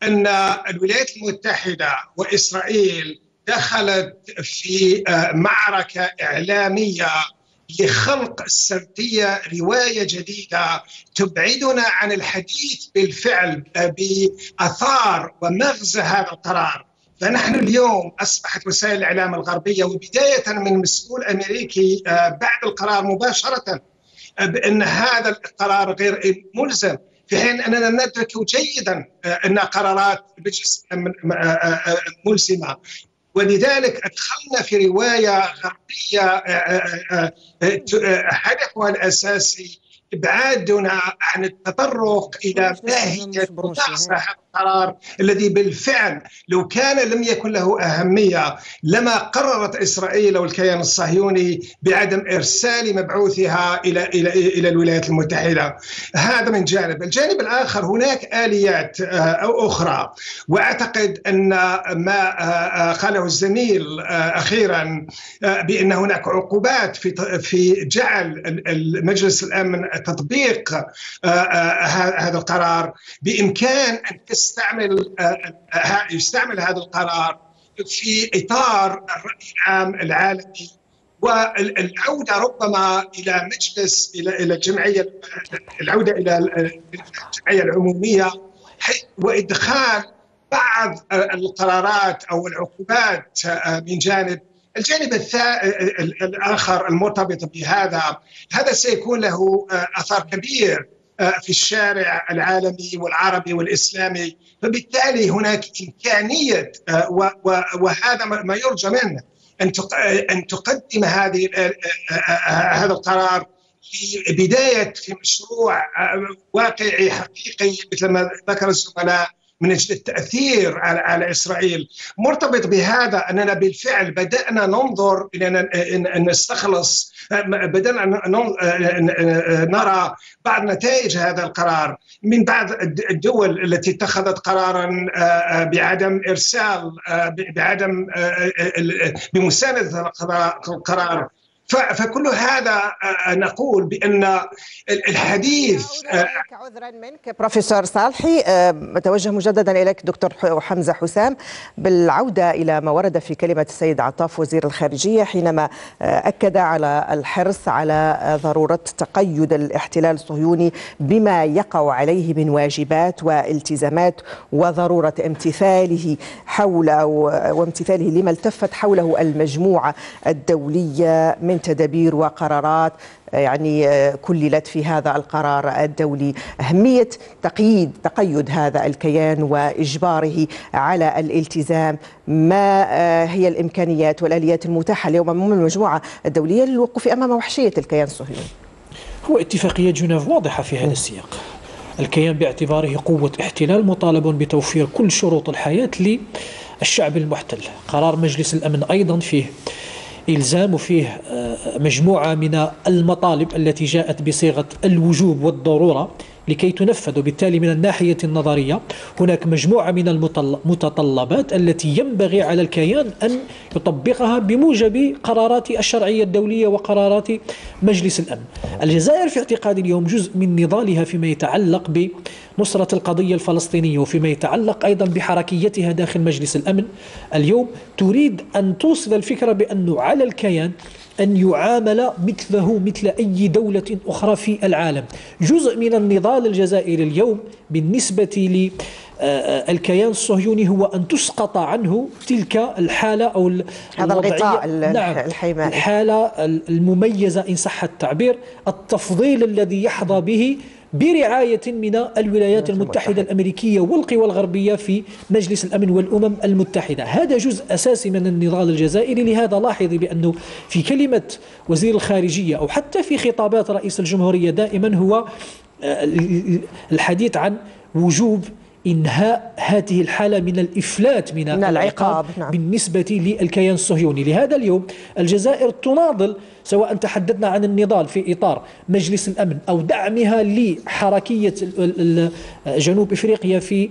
أن الولايات المتحدة وإسرائيل دخلت في معركة إعلامية لخلق سرديه رواية جديدة تبعدنا عن الحديث بالفعل بآثار ومغزى هذا القرار. فنحن اليوم أصبحت وسائل الإعلام الغربية وبداية من مسؤول أمريكي بعد القرار مباشرة بأن هذا القرار غير ملزم. في حين أننا ندرك جيدا أن قرارات مجلس ملزمة. ولذلك أدخلنا في رواية غربية هدفها الأساسي ابعادنا عن التطرق إلى ماهيه مغزى هذا القرار الذي بالفعل لو كان لم يكن له أهمية لما قررت إسرائيل أو الكيان الصهيوني بعدم إرسال مبعوثها إلى إلى إلى الولايات المتحدة. هذا من جانب. الجانب الآخر هناك آليات أو أخرى. وأعتقد أن ما قاله الزميل أخيرا بأن هناك عقوبات في في جعل المجلس الأمن تطبيق هذا القرار. بإمكان أن تستعمل يستعمل هذا القرار في إطار الرأي العام العالمي. والعودة ربما إلى مجلس إلى إلى الجمعيه العودة إلى الجمعية العمومية وإدخال بعض القرارات أو العقوبات من جانب الجانب الآخر المرتبط بهذا. هذا سيكون له أثر كبير. في الشارع العالمي والعربي والإسلامي. فبالتالي هناك إمكانية وهذا ما يرجى منه أن أن تقدم هذه هذا القرار في بدايه في مشروع واقعي حقيقي مثل ما ذكر الزملاء. من أجل التأثير على على إسرائيل. مرتبط بهذا أننا بالفعل بدأنا ننظر إلى نستخلص بدأنا نرى بعض نتائج هذا القرار. من بعض الدول التي اتخذت قرارا بعدم إرسال بعدم بمساندة القرار فكل هذا نقول بأن الحديث عذرا منك بروفيسور صالحي أتوجه مجددا إليك دكتور حمزة حسام بالعودة إلى ما ورد في كلمة السيد عطاف وزير الخارجية حينما أكد على الحرص على ضرورة تقيد الاحتلال الصهيوني بما يقع عليه من واجبات والتزامات وضرورة امتثاله حول وامتثاله لما التفت حوله المجموعة الدولية من تدابير وقرارات يعني كللت في هذا القرار الدولي. أهمية تقييد تقيد هذا الكيان وإجباره على الالتزام ما هي الإمكانيات والآليات المتاحة اليوم أمام المجموعة الدولية للوقوف أمام وحشية الكيان الصهيوني. هو اتفاقية جنيف واضحة في هذا السياق. الكيان باعتباره قوة احتلال مطالب بتوفير كل شروط الحياة للشعب المحتل. قرار مجلس الأمن أيضا فيه إلزام فيه مجموعة من المطالب التي جاءت بصيغة الوجوب والضرورة. لكي تنفذ وبالتالي من الناحية النظرية. هناك مجموعة من المتطلبات التي ينبغي على الكيان أن يطبقها بموجب قرارات الشرعية الدولية وقرارات مجلس الأمن. الجزائر في اعتقادي اليوم جزء من نضالها فيما يتعلق بنصرة القضية الفلسطينية وفيما يتعلق أيضا بحركيتها داخل مجلس الأمن. اليوم تريد أن توصل الفكرة بأنه على الكيان أن يعامل مثله مثل أي دولة أخرى في العالم. جزء من النضال الجزائري اليوم بالنسبة ل الكيان الصهيوني هو أن تسقط عنه تلك الحالة أو هذا الغطاء نعم. الحيماني الحالة المميزة إن صح التعبير. التفضيل الذي يحظى به برعاية من الولايات المتحدة الأمريكية والقوى الغربية في مجلس الأمن والأمم المتحدة. هذا جزء أساسي من النضال الجزائري. لهذا لاحظي بأنه في كلمة وزير الخارجية أو حتى في خطابات رئيس الجمهورية دائما هو الحديث عن وجوب إنهاء هذه الحالة من الإفلات من, من العقاب نعم. بالنسبة للكيان الصهيوني. لهذا اليوم الجزائر تناضل سواء تحدثنا عن النضال في إطار مجلس الأمن أو دعمها لحركية جنوب إفريقيا في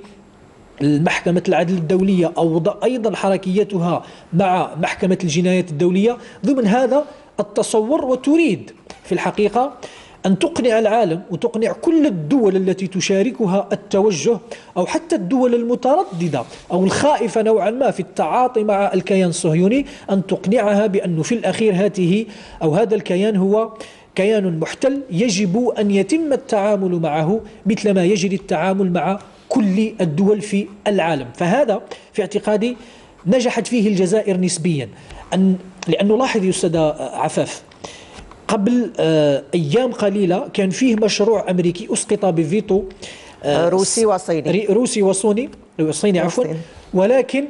محكمة العدل الدولية أو أيضا حركيتها مع محكمة الجنايات الدولية. ضمن هذا التصور وتريد في الحقيقة أن تقنع العالم وتقنع كل الدول التي تشاركها التوجه أو حتى الدول المترددة أو الخائفة نوعا ما في التعاطي مع الكيان الصهيوني أن تقنعها بأنه في الأخير هذه أو هذا الكيان هو كيان محتل يجب أن يتم التعامل معه مثل ما يجري التعامل مع كل الدول في العالم. فهذا في اعتقادي نجحت فيه الجزائر نسبيا. أن لأنه لاحظ يا أستاذ عفاف قبل أيام قليلة كان فيه مشروع أمريكي أسقط بفيتو روسي وصيني. روسي وصيني صيني عفوا ولكن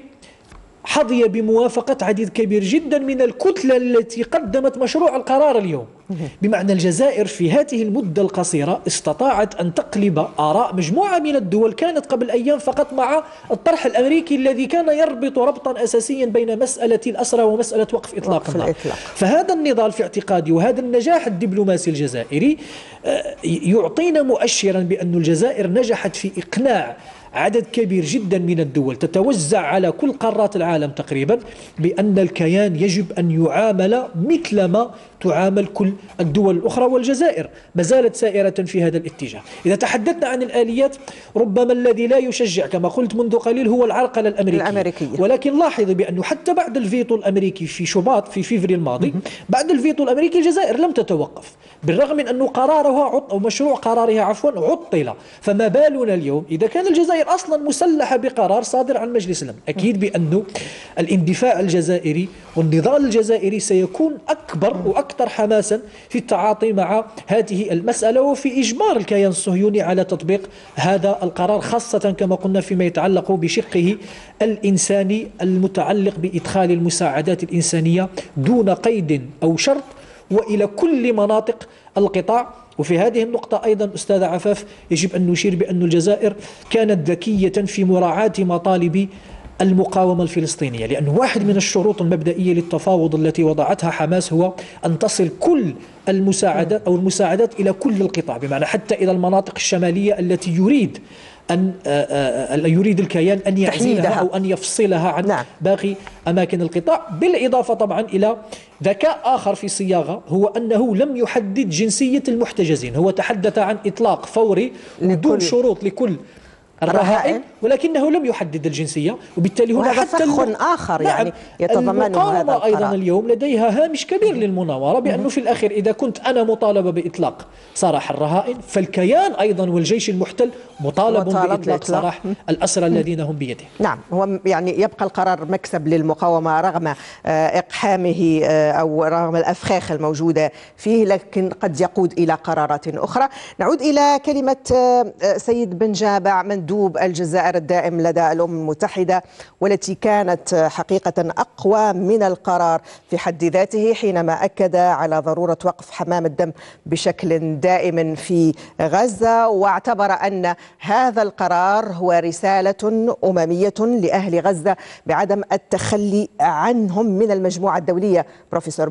حظي بموافقة عديد كبير جدا من الكتلة التي قدمت مشروع القرار اليوم. بمعنى الجزائر في هذه المدة القصيرة استطاعت أن تقلب آراء مجموعة من الدول كانت قبل أيام فقط مع الطرح الأمريكي الذي كان يربط ربطا أساسيا بين مسألة الأسرى ومسألة وقف إطلاق النار. فهذا النضال في اعتقادي وهذا النجاح الدبلوماسي الجزائري يعطينا مؤشرا بأن الجزائر نجحت في إقناع عدد كبير جدا من الدول تتوزع على كل قارات العالم تقريبا بأن الكيان يجب أن يعامل مثل ما تعامل كل الدول الأخرى والجزائر. ما زالت سائرة في هذا الاتجاه. إذا تحدثنا عن الآليات ربما الذي لا يشجع كما قلت منذ قليل هو العرقلة الأمريكية, الأمريكية. ولكن لاحظوا بأنه حتى بعد الفيتو الأمريكي في شباط في فيفري الماضي بعد الفيتو الأمريكي الجزائر لم تتوقف بالرغم من أنه قرارها أو مشروع قرارها عفوا عطل. فما بالنا اليوم؟ إذا كان الجزائر أصلا مسلحة بقرار صادر عن مجلس الأمن. أكيد بأنه الاندفاع الجزائري والنضال الجزائري سيكون أكبر وأكثر حماسا في التعاطي مع هذه المسألة وفي إجبار الكيان الصهيوني على تطبيق هذا القرار خاصة كما قلنا فيما يتعلق بشقه الإنساني المتعلق بإدخال المساعدات الإنسانية دون قيد أو شرط وإلى كل مناطق القطاع. وفي هذه النقطة أيضا أستاذ عفاف يجب أن نشير بأن الجزائر كانت ذكية في مراعاة مطالب المقاومة الفلسطينية لأن واحد من الشروط المبدئية للتفاوض التي وضعتها حماس هو أن تصل كل المساعدات أو المساعدات إلى كل القطاع بمعنى حتى إلى المناطق الشمالية التي يريد أن يريد الكيان أن يعزلها أو أن يفصلها عن نعم. باقي أماكن القطاع بالإضافة طبعا إلى ذكاء آخر في الصياغة هو أنه لم يحدد جنسية المحتجزين هو تحدث عن إطلاق فوري بدون شروط لكل الرهائن ولكنه لم يحدد الجنسية وبالتالي هنا فسخ آخر نعم يعني يتضمن هذا أيضا اليوم لديها هامش كبير للمناورة بأنه في الأخير إذا كنت أنا مطالبة بإطلاق سراح الرهائن فالكيان أيضا والجيش المحتل مطالب, مطالب بإطلاق سراح الأسرى الذين هم بيده. نعم هو يعني يبقى القرار مكسب للمقاومة رغم إقحامه أو رغم الأفخاخ الموجودة فيه لكن قد يقود إلى قرارات أخرى. نعود إلى كلمة سيد بن جابع مندوب الجزائر الدائم لدى الأمم المتحدة والتي كانت حقيقة أقوى من القرار في حد ذاته حينما أكد على ضرورة وقف حمام الدم بشكل دائم في غزة. واعتبر أن هذا القرار هو رسالة أممية لأهل غزة بعدم التخلي عنهم من المجموعة الدولية. بروفيسور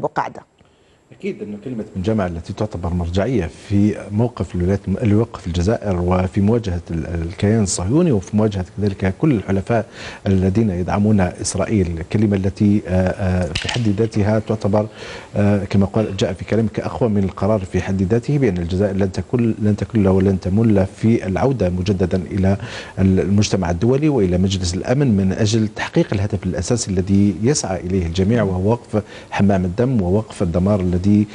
بقعدة أكيد أنه كلمة مجامعه التي تعتبر مرجعية في موقف الولايات اللي وقف الجزائر وفي مواجهة الكيان الصهيوني وفي مواجهة كذلك كل الحلفاء الذين يدعمون إسرائيل، الكلمة التي في حد ذاتها تعتبر كما قال جاء في كلامك اقوى من القرار في حد ذاته بأن الجزائر لن تكل لن تكل ولن تمل في العودة مجددا إلى المجتمع الدولي وإلى مجلس الأمن من أجل تحقيق الهدف الأساسي الذي يسعى إليه الجميع وهو وقف حمام الدم ووقف الدمار الذي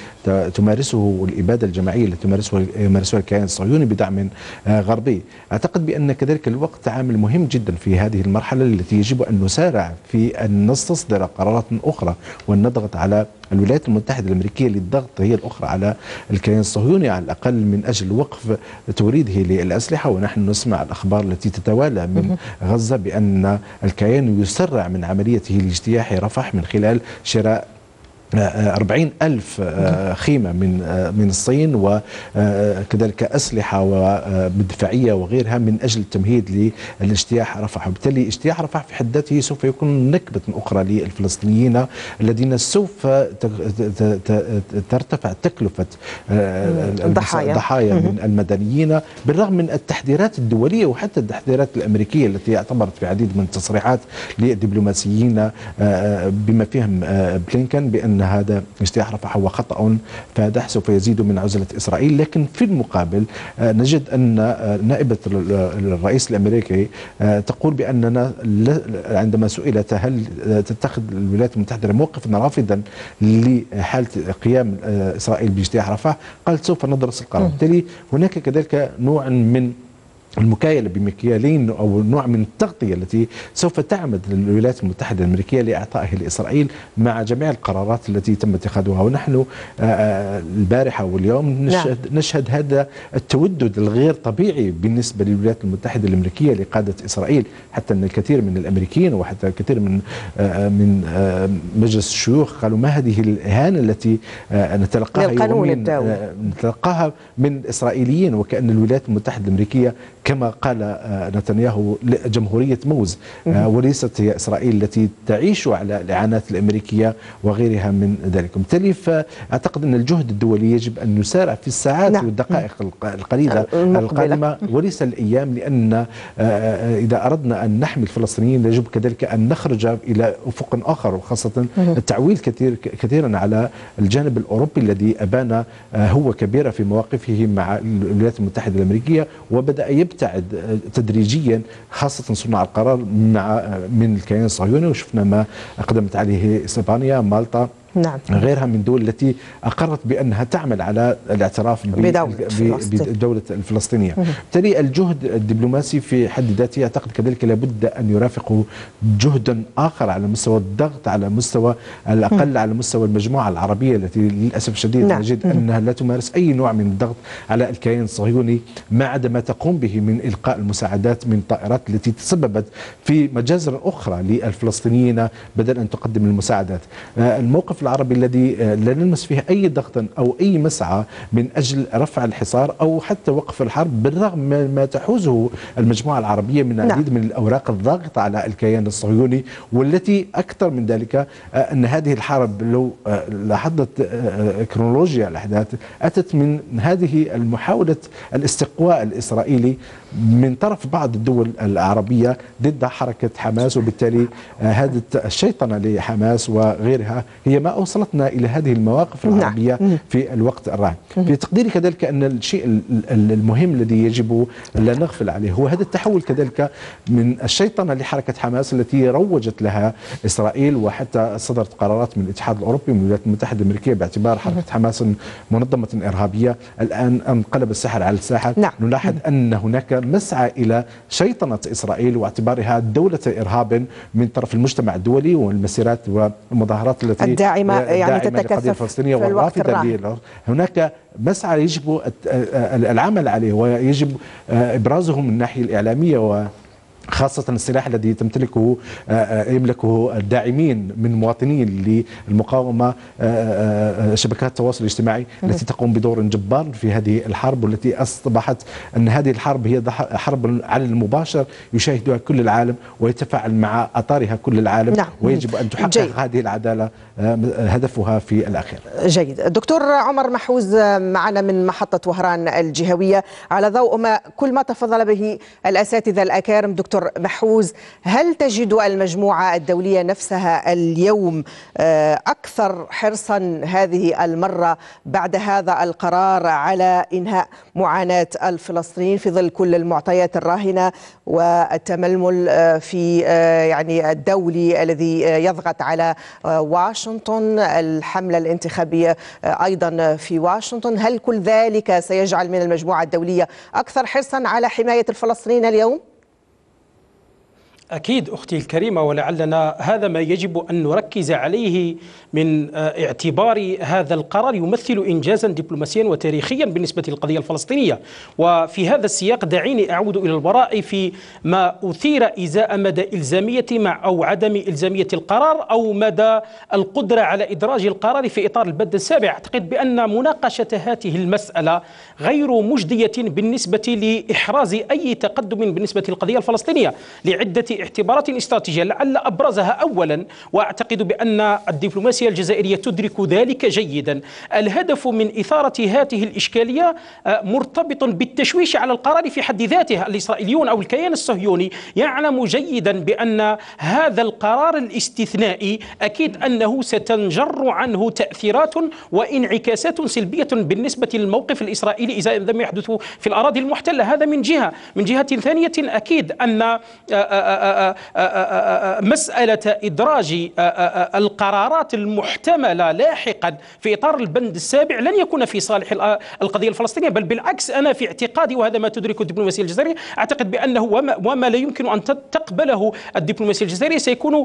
تمارسه الإبادة الجماعية التي تمارسها يمارسها الكيان الصهيوني بدعم غربي. أعتقد بأن كذلك الوقت عامل مهم جدا في هذه المرحلة التي يجب أن نسارع في أن نستصدر قرارات أخرى وان نضغط على الولايات المتحدة الأمريكية للضغط هي الأخرى على الكيان الصهيوني على الأقل من أجل وقف توريده للأسلحة ونحن نسمع الأخبار التي تتوالى من غزة بأن الكيان يسرع من عمليته لاجتياح رفح من خلال شراء أربعين ألف خيمة من من الصين وكذلك أسلحة ومدفعية وغيرها من أجل التمهيد لاجتياح رفح. وبالتالي اجتياح رفح في حد ذاته سوف يكون نكبة أخرى للفلسطينيين الذين سوف ترتفع تكلفة الضحايا. الضحايا من المدنيين بالرغم من التحذيرات الدولية وحتى التحذيرات الأمريكية التي اعتبرت في عديد من التصريحات للدبلوماسيين بما فيهم بلينكن بأن هذا اجتياح رفح هو خطأ فادح سوف يزيد من عزلة إسرائيل. لكن في المقابل نجد أن نائبة الرئيس الأمريكي تقول بأننا عندما سئلت هل تتخذ الولايات المتحدة موقفا رافضا لحالة قيام إسرائيل باجتياح رفح قالت سوف ندرس القرار. بالتالي هناك كذلك نوع من المكايلة بمكيالين أو نوع من التغطية التي سوف تعمد الولايات المتحدة الأمريكية لإعطائها لإسرائيل مع جميع القرارات التي تم اتخاذها ونحن البارحة واليوم نشهد, نعم. نشهد هذا التودد الغير طبيعي بالنسبة للولايات المتحدة الأمريكية لقادة إسرائيل حتى أن الكثير من الأمريكيين وحتى الكثير من من مجلس الشيوخ قالوا ما هذه الإهانة التي نتلقاها يوميا نتلقاها من الإسرائيليين وكأن الولايات المتحدة الأمريكية كما قال نتنياهو جمهورية موز وليست هي إسرائيل التي تعيش على الإعانات الأمريكية وغيرها من ذلك. بالتالي فأعتقد أن الجهد الدولي يجب أن يسارع في الساعات نعم. والدقائق القليلة القادمة وليس الأيام لأن إذا أردنا أن نحمي الفلسطينيين يجب كذلك أن نخرج إلى أفق آخر وخاصة التعويل كثير كثيرا على الجانب الأوروبي الذي أبان هو كبير في مواقفه مع الولايات المتحدة الأمريكية وبدأ يبتعد تدريجيا خاصة صناع القرار مع من الكيان الصهيوني وشفنا ما أقدمت عليه إسبانيا مالطا. نعم. غيرها من دول التي أقرت بأنها تعمل على الاعتراف بدولة الفلسطينية. بالتالي الجهد الدبلوماسي في حد ذاته أعتقد كذلك لابد أن يرافقه جهدا آخر على مستوى الضغط على مستوى الأقل على مستوى المجموعة العربية التي للأسف الشديد نعم. نجد أنها لا تمارس أي نوع من الضغط على الكيان الصهيوني ما عدا ما تقوم به من إلقاء المساعدات من طائرات التي تسببت في مجازر أخرى للفلسطينيين بدل أن تقدم المساعدات. الموقف العربي الذي لا نلمس فيه أي ضغط أو أي مسعى من أجل رفع الحصار أو حتى وقف الحرب بالرغم من ما تحوزه المجموعة العربية من العديد نعم. من الأوراق الضاغطة على الكيان الصهيوني والتي أكثر من ذلك أن هذه الحرب لو لاحظت كرونولوجيا الأحداث أتت من هذه المحاولة الاستقواء الإسرائيلي من طرف بعض الدول العربية ضد حركة حماس وبالتالي هذه الشيطنة لحماس وغيرها. هي ما أوصلتنا إلى هذه المواقف العربية نعم. في الوقت الراهن. في تقديري كذلك أن الشيء المهم الذي يجب لا نغفل عليه هو هذا التحول كذلك من الشيطنة لحركة حماس التي روجت لها إسرائيل وحتى صدرت قرارات من الاتحاد الأوروبي ومن الولايات المتحدة الأمريكية باعتبار حركة حماس منظمة إرهابية. الآن انقلب السحر على الساحة. نعم. نلاحظ أن هناك مسعى إلى شيطنة إسرائيل واعتبارها دولة إرهاب من طرف المجتمع الدولي والمسيرات والمظاهرات التي الداعمة يعني تتكثف الفلسطينية والرافضة هناك مسعى يجب العمل عليه ويجب إبرازه من الناحية الإعلامية و خاصة السلاح الذي تمتلكه يملكه الداعمين من مواطنين للمقاومة شبكات التواصل الاجتماعي التي تقوم بدور جبار في هذه الحرب والتي أصبحت أن هذه الحرب هي حرب على المباشر يشاهدها كل العالم ويتفاعل مع أطارها كل العالم نعم. ويجب أن تحقق جيد. هذه العدالة هدفها في الأخير جيد دكتور عمر محوز معنا من محطة وهران الجهوية على ضوء ما كل ما تفضل به الأساتذة الأكارم دكتور محوز هل تجد المجموعة الدولية نفسها اليوم أكثر حرصا هذه المرة بعد هذا القرار على إنهاء معاناة الفلسطينيين في ظل كل المعطيات الراهنة والتململ في يعني الدولي الذي يضغط على واشنطن الحملة الانتخابية أيضا في واشنطن هل كل ذلك سيجعل من المجموعة الدولية أكثر حرصا على حماية الفلسطينيين اليوم؟ أكيد أختي الكريمة ولعلنا هذا ما يجب أن نركز عليه من اعتبار هذا القرار يمثل إنجازا دبلوماسيا وتاريخيا بالنسبة للقضية الفلسطينية. وفي هذا السياق دعيني أعود إلى الوراء في ما أثير إزاء مدى إلزامية مع أو عدم إلزامية القرار أو مدى القدرة على إدراج القرار في إطار البند السابع. أعتقد بأن مناقشة هذه المسألة غير مجدية بالنسبة لإحراز أي تقدم بالنسبة للقضية الفلسطينية. لعدة اعتبارات استراتيجية لعل أبرزها أولا وأعتقد بأن الدبلوماسية الجزائرية تدرك ذلك جيدا. الهدف من إثارة هذه الإشكالية مرتبط بالتشويش على القرار في حد ذاته الإسرائيليون أو الكيان الصهيوني يعلم جيدا بأن هذا القرار الاستثنائي أكيد أنه ستنجر عنه تأثيرات وانعكاسات سلبية بالنسبة للموقف الإسرائيلي إذا لم يحدث في الأراضي المحتلة. هذا من جهة. من جهة ثانية أكيد أن مسألة إدراج القرارات المحتملة لاحقا في إطار البند السابع لن يكون في صالح القضية الفلسطينية بل بالعكس أنا في اعتقادي وهذا ما تدركه الدبلوماسية الجزائرية أعتقد بأنه وما, وما لا يمكن أن تقبله الدبلوماسية الجزائرية سيكون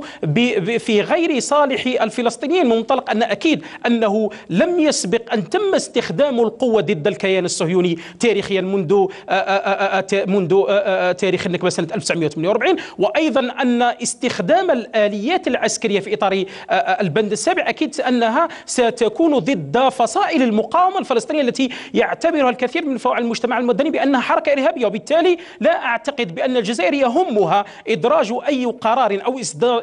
في غير صالح الفلسطينيين من منطلق أن أكيد أنه لم يسبق أن تم استخدام القوة ضد الكيان الصهيوني تاريخيا منذ منذ تاريخ النكبة سنة 1948 وأيضا أن استخدام الآليات العسكرية في إطار البند السابع أكيد أنها ستكون ضد فصائل المقاومة الفلسطينية التي يعتبرها الكثير من فوع المجتمع المدني بأنها حركة إرهابية. وبالتالي لا أعتقد بأن الجزائر يهمها إدراج أي قرار أو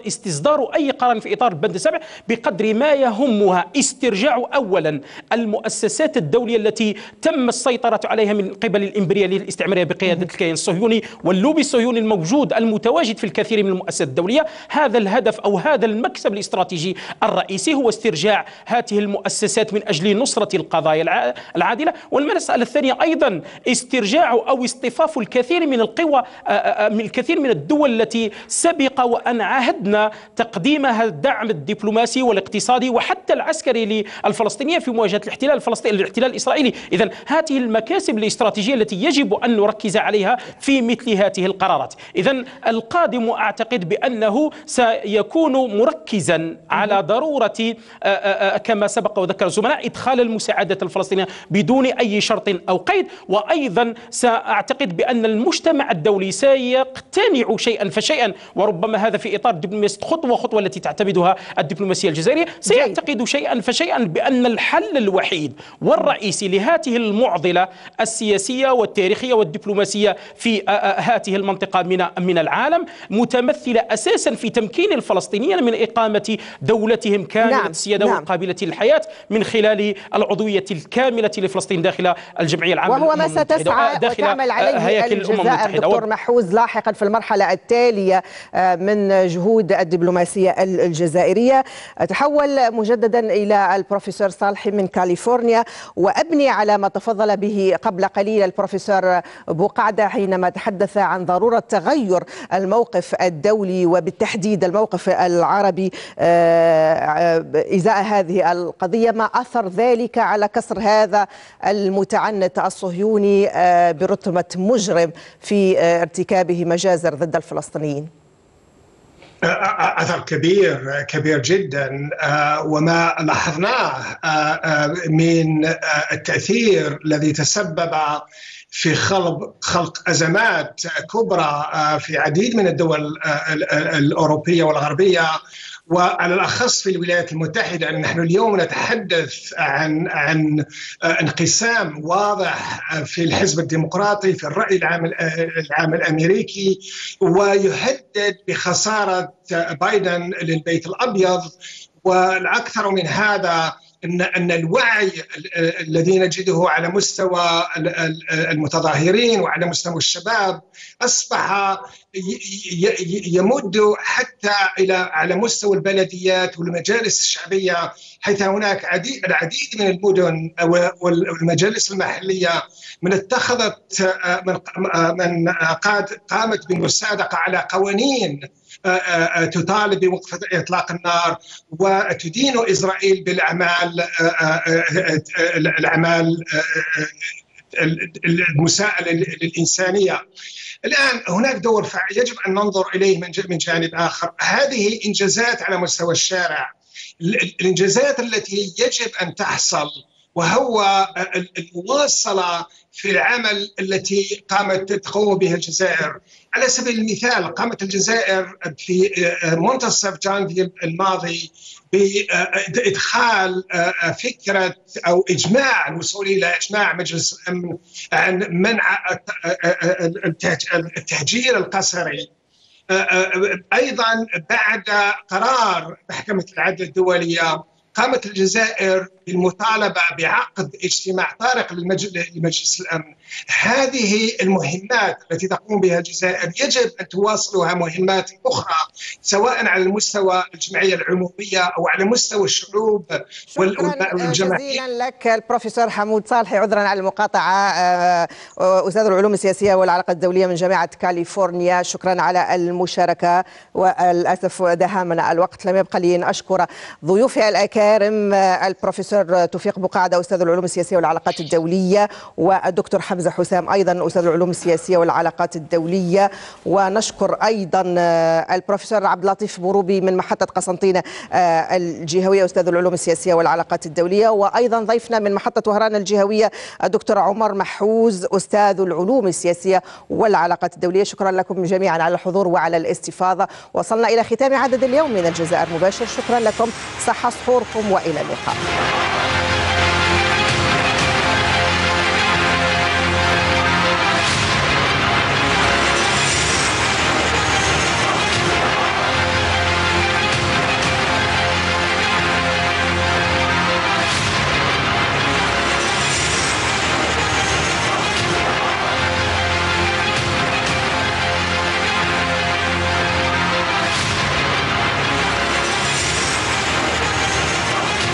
استصدار أي قرار في إطار البند السابع بقدر ما يهمها استرجاع اولا المؤسسات الدولية التي تم السيطرة عليها من قبل الإمبريالية الاستعمارية بقيادة الكيان الصهيوني واللوبي الصهيوني الموجود المتواجد في الكثير من المؤسسات الدولية. هذا الهدف أو هذا المكسب الاستراتيجي الرئيسي هو استرجاع هذه المؤسسات من أجل نصرة القضايا العادلة. والمسألة الثانية أيضا استرجاع أو اصطفاف الكثير من القوى من الكثير من الدول التي سبق وأن عاهدنا تقديمها الدعم الدبلوماسي والاقتصادي وحتى العسكري للفلسطينيين في مواجهة الاحتلال الفلسطيني الاحتلال الإسرائيلي. اذا هذه المكاسب الاستراتيجية التي يجب أن نركز عليها في مثل هذه القرارات. اذا القادم أعتقد بأنه سيكون مركزا على ضرورة كما سبق وذكر الزملاء إدخال المساعدات الفلسطينية بدون أي شرط أو قيد. وأيضا سأعتقد بأن المجتمع الدولي سيقتنع شيئا فشيئا وربما هذا في إطار دبلوماسية خطوة خطوة التي تعتمدها الدبلوماسية الجزائرية. سيعتقد شيئا فشيئا بأن الحل الوحيد والرئيسي لهذه المعضلة السياسية والتاريخية والدبلوماسية في هذه المنطقة من من العالم متمثلة أساسا في تمكين الفلسطينيين من إقامة دولتهم كاملة نعم. السياده نعم. وقابلة للحياة من خلال العضوية الكاملة لفلسطين داخل الجمعية العامة وهو ما ستسعى وتعمل عليه الجزائر دكتور محوز لاحقا في المرحلة التالية من جهود الدبلوماسية الجزائرية اتحول مجددا إلى البروفيسور صالحي من كاليفورنيا وأبني على ما تفضل به قبل قليل البروفيسور بوقعدة حينما تحدث عن ضرورة تغير الموقف الدولي وبالتحديد الموقف العربي إزاء هذه القضية ما أثر ذلك على كسر هذا المتعنت الصهيوني برتبة مجرم في ارتكابه مجازر ضد الفلسطينيين؟ أثر كبير كبير جدا وما لاحظناه من التأثير الذي تسبب في خلق خلق أزمات كبرى في عديد من الدول الأوروبية والغربية. وعلى الأخص في الولايات المتحدة نحن اليوم نتحدث عن عن انقسام واضح في الحزب الديمقراطي في الرأي العام العام الأمريكي. ويهدد بخسارة بايدن للبيت الأبيض. والأكثر من هذا ان إن الوعي الذي نجده على مستوى المتظاهرين وعلى مستوى الشباب أصبح يمد حتى إلى على مستوى البلديات والمجالس الشعبية حيث هناك عديد العديد من المدن والمجالس المحلية من اتخذت من من قامت بالمصادقه على قوانين تطالب بوقف إطلاق النار وتدين إسرائيل بالأعمال الأعمال المساءلة للانسانيه الآن هناك دور يجب أن ننظر إليه من جانب آخر. هذه انجازات على مستوى الشارع الإنجازات التي يجب أن تحصل وهو المواصلة في العمل التي قامت تقوم بها الجزائر. على سبيل المثال قامت الجزائر في منتصف جانفي الماضي بادخال فكرة أو إجماع الوصول إلى إجماع مجلس الأمن عن منع التهجير القسري. أيضا بعد قرار محكمة العدل الدولية قامت الجزائر بالمطالبه بعقد اجتماع طارق لمجلس الأمن. هذه المهمات التي تقوم بها الجزائر يجب أن تواصلها مهمات أخرى سواء على المستوى الجمعية العمومية أو على مستوى الشعوب والجماهير. جزيلا لك البروفيسور حمود صالحي عذرا على المقاطعة أستاذ العلوم السياسية والعلاقات الدولية من جامعة كاليفورنيا شكرا على المشاركة وللاسف دهامنا الوقت لم يبقى لي أن أشكر ضيوفي الأكارم البروفيسور الدكتور توفيق بقعده أستاذ العلوم السياسية والعلاقات الدولية والدكتور حمزة حسام أيضا أستاذ العلوم السياسية والعلاقات الدولية. ونشكر أيضا البروفيسور عبد اللطيف بوروبي من محطة قسنطينة الجهوية أستاذ العلوم السياسية والعلاقات الدولية. وأيضا ضيفنا من محطة وهران الجهوية الدكتور عمر محوز أستاذ العلوم السياسية والعلاقات الدولية. شكرا لكم جميعا على الحضور وعلى الاستفاضة. وصلنا إلى ختام عدد اليوم من الجزائر مباشر شكرا لكم. صحة سحوركم وإلى اللقاء. Thank you.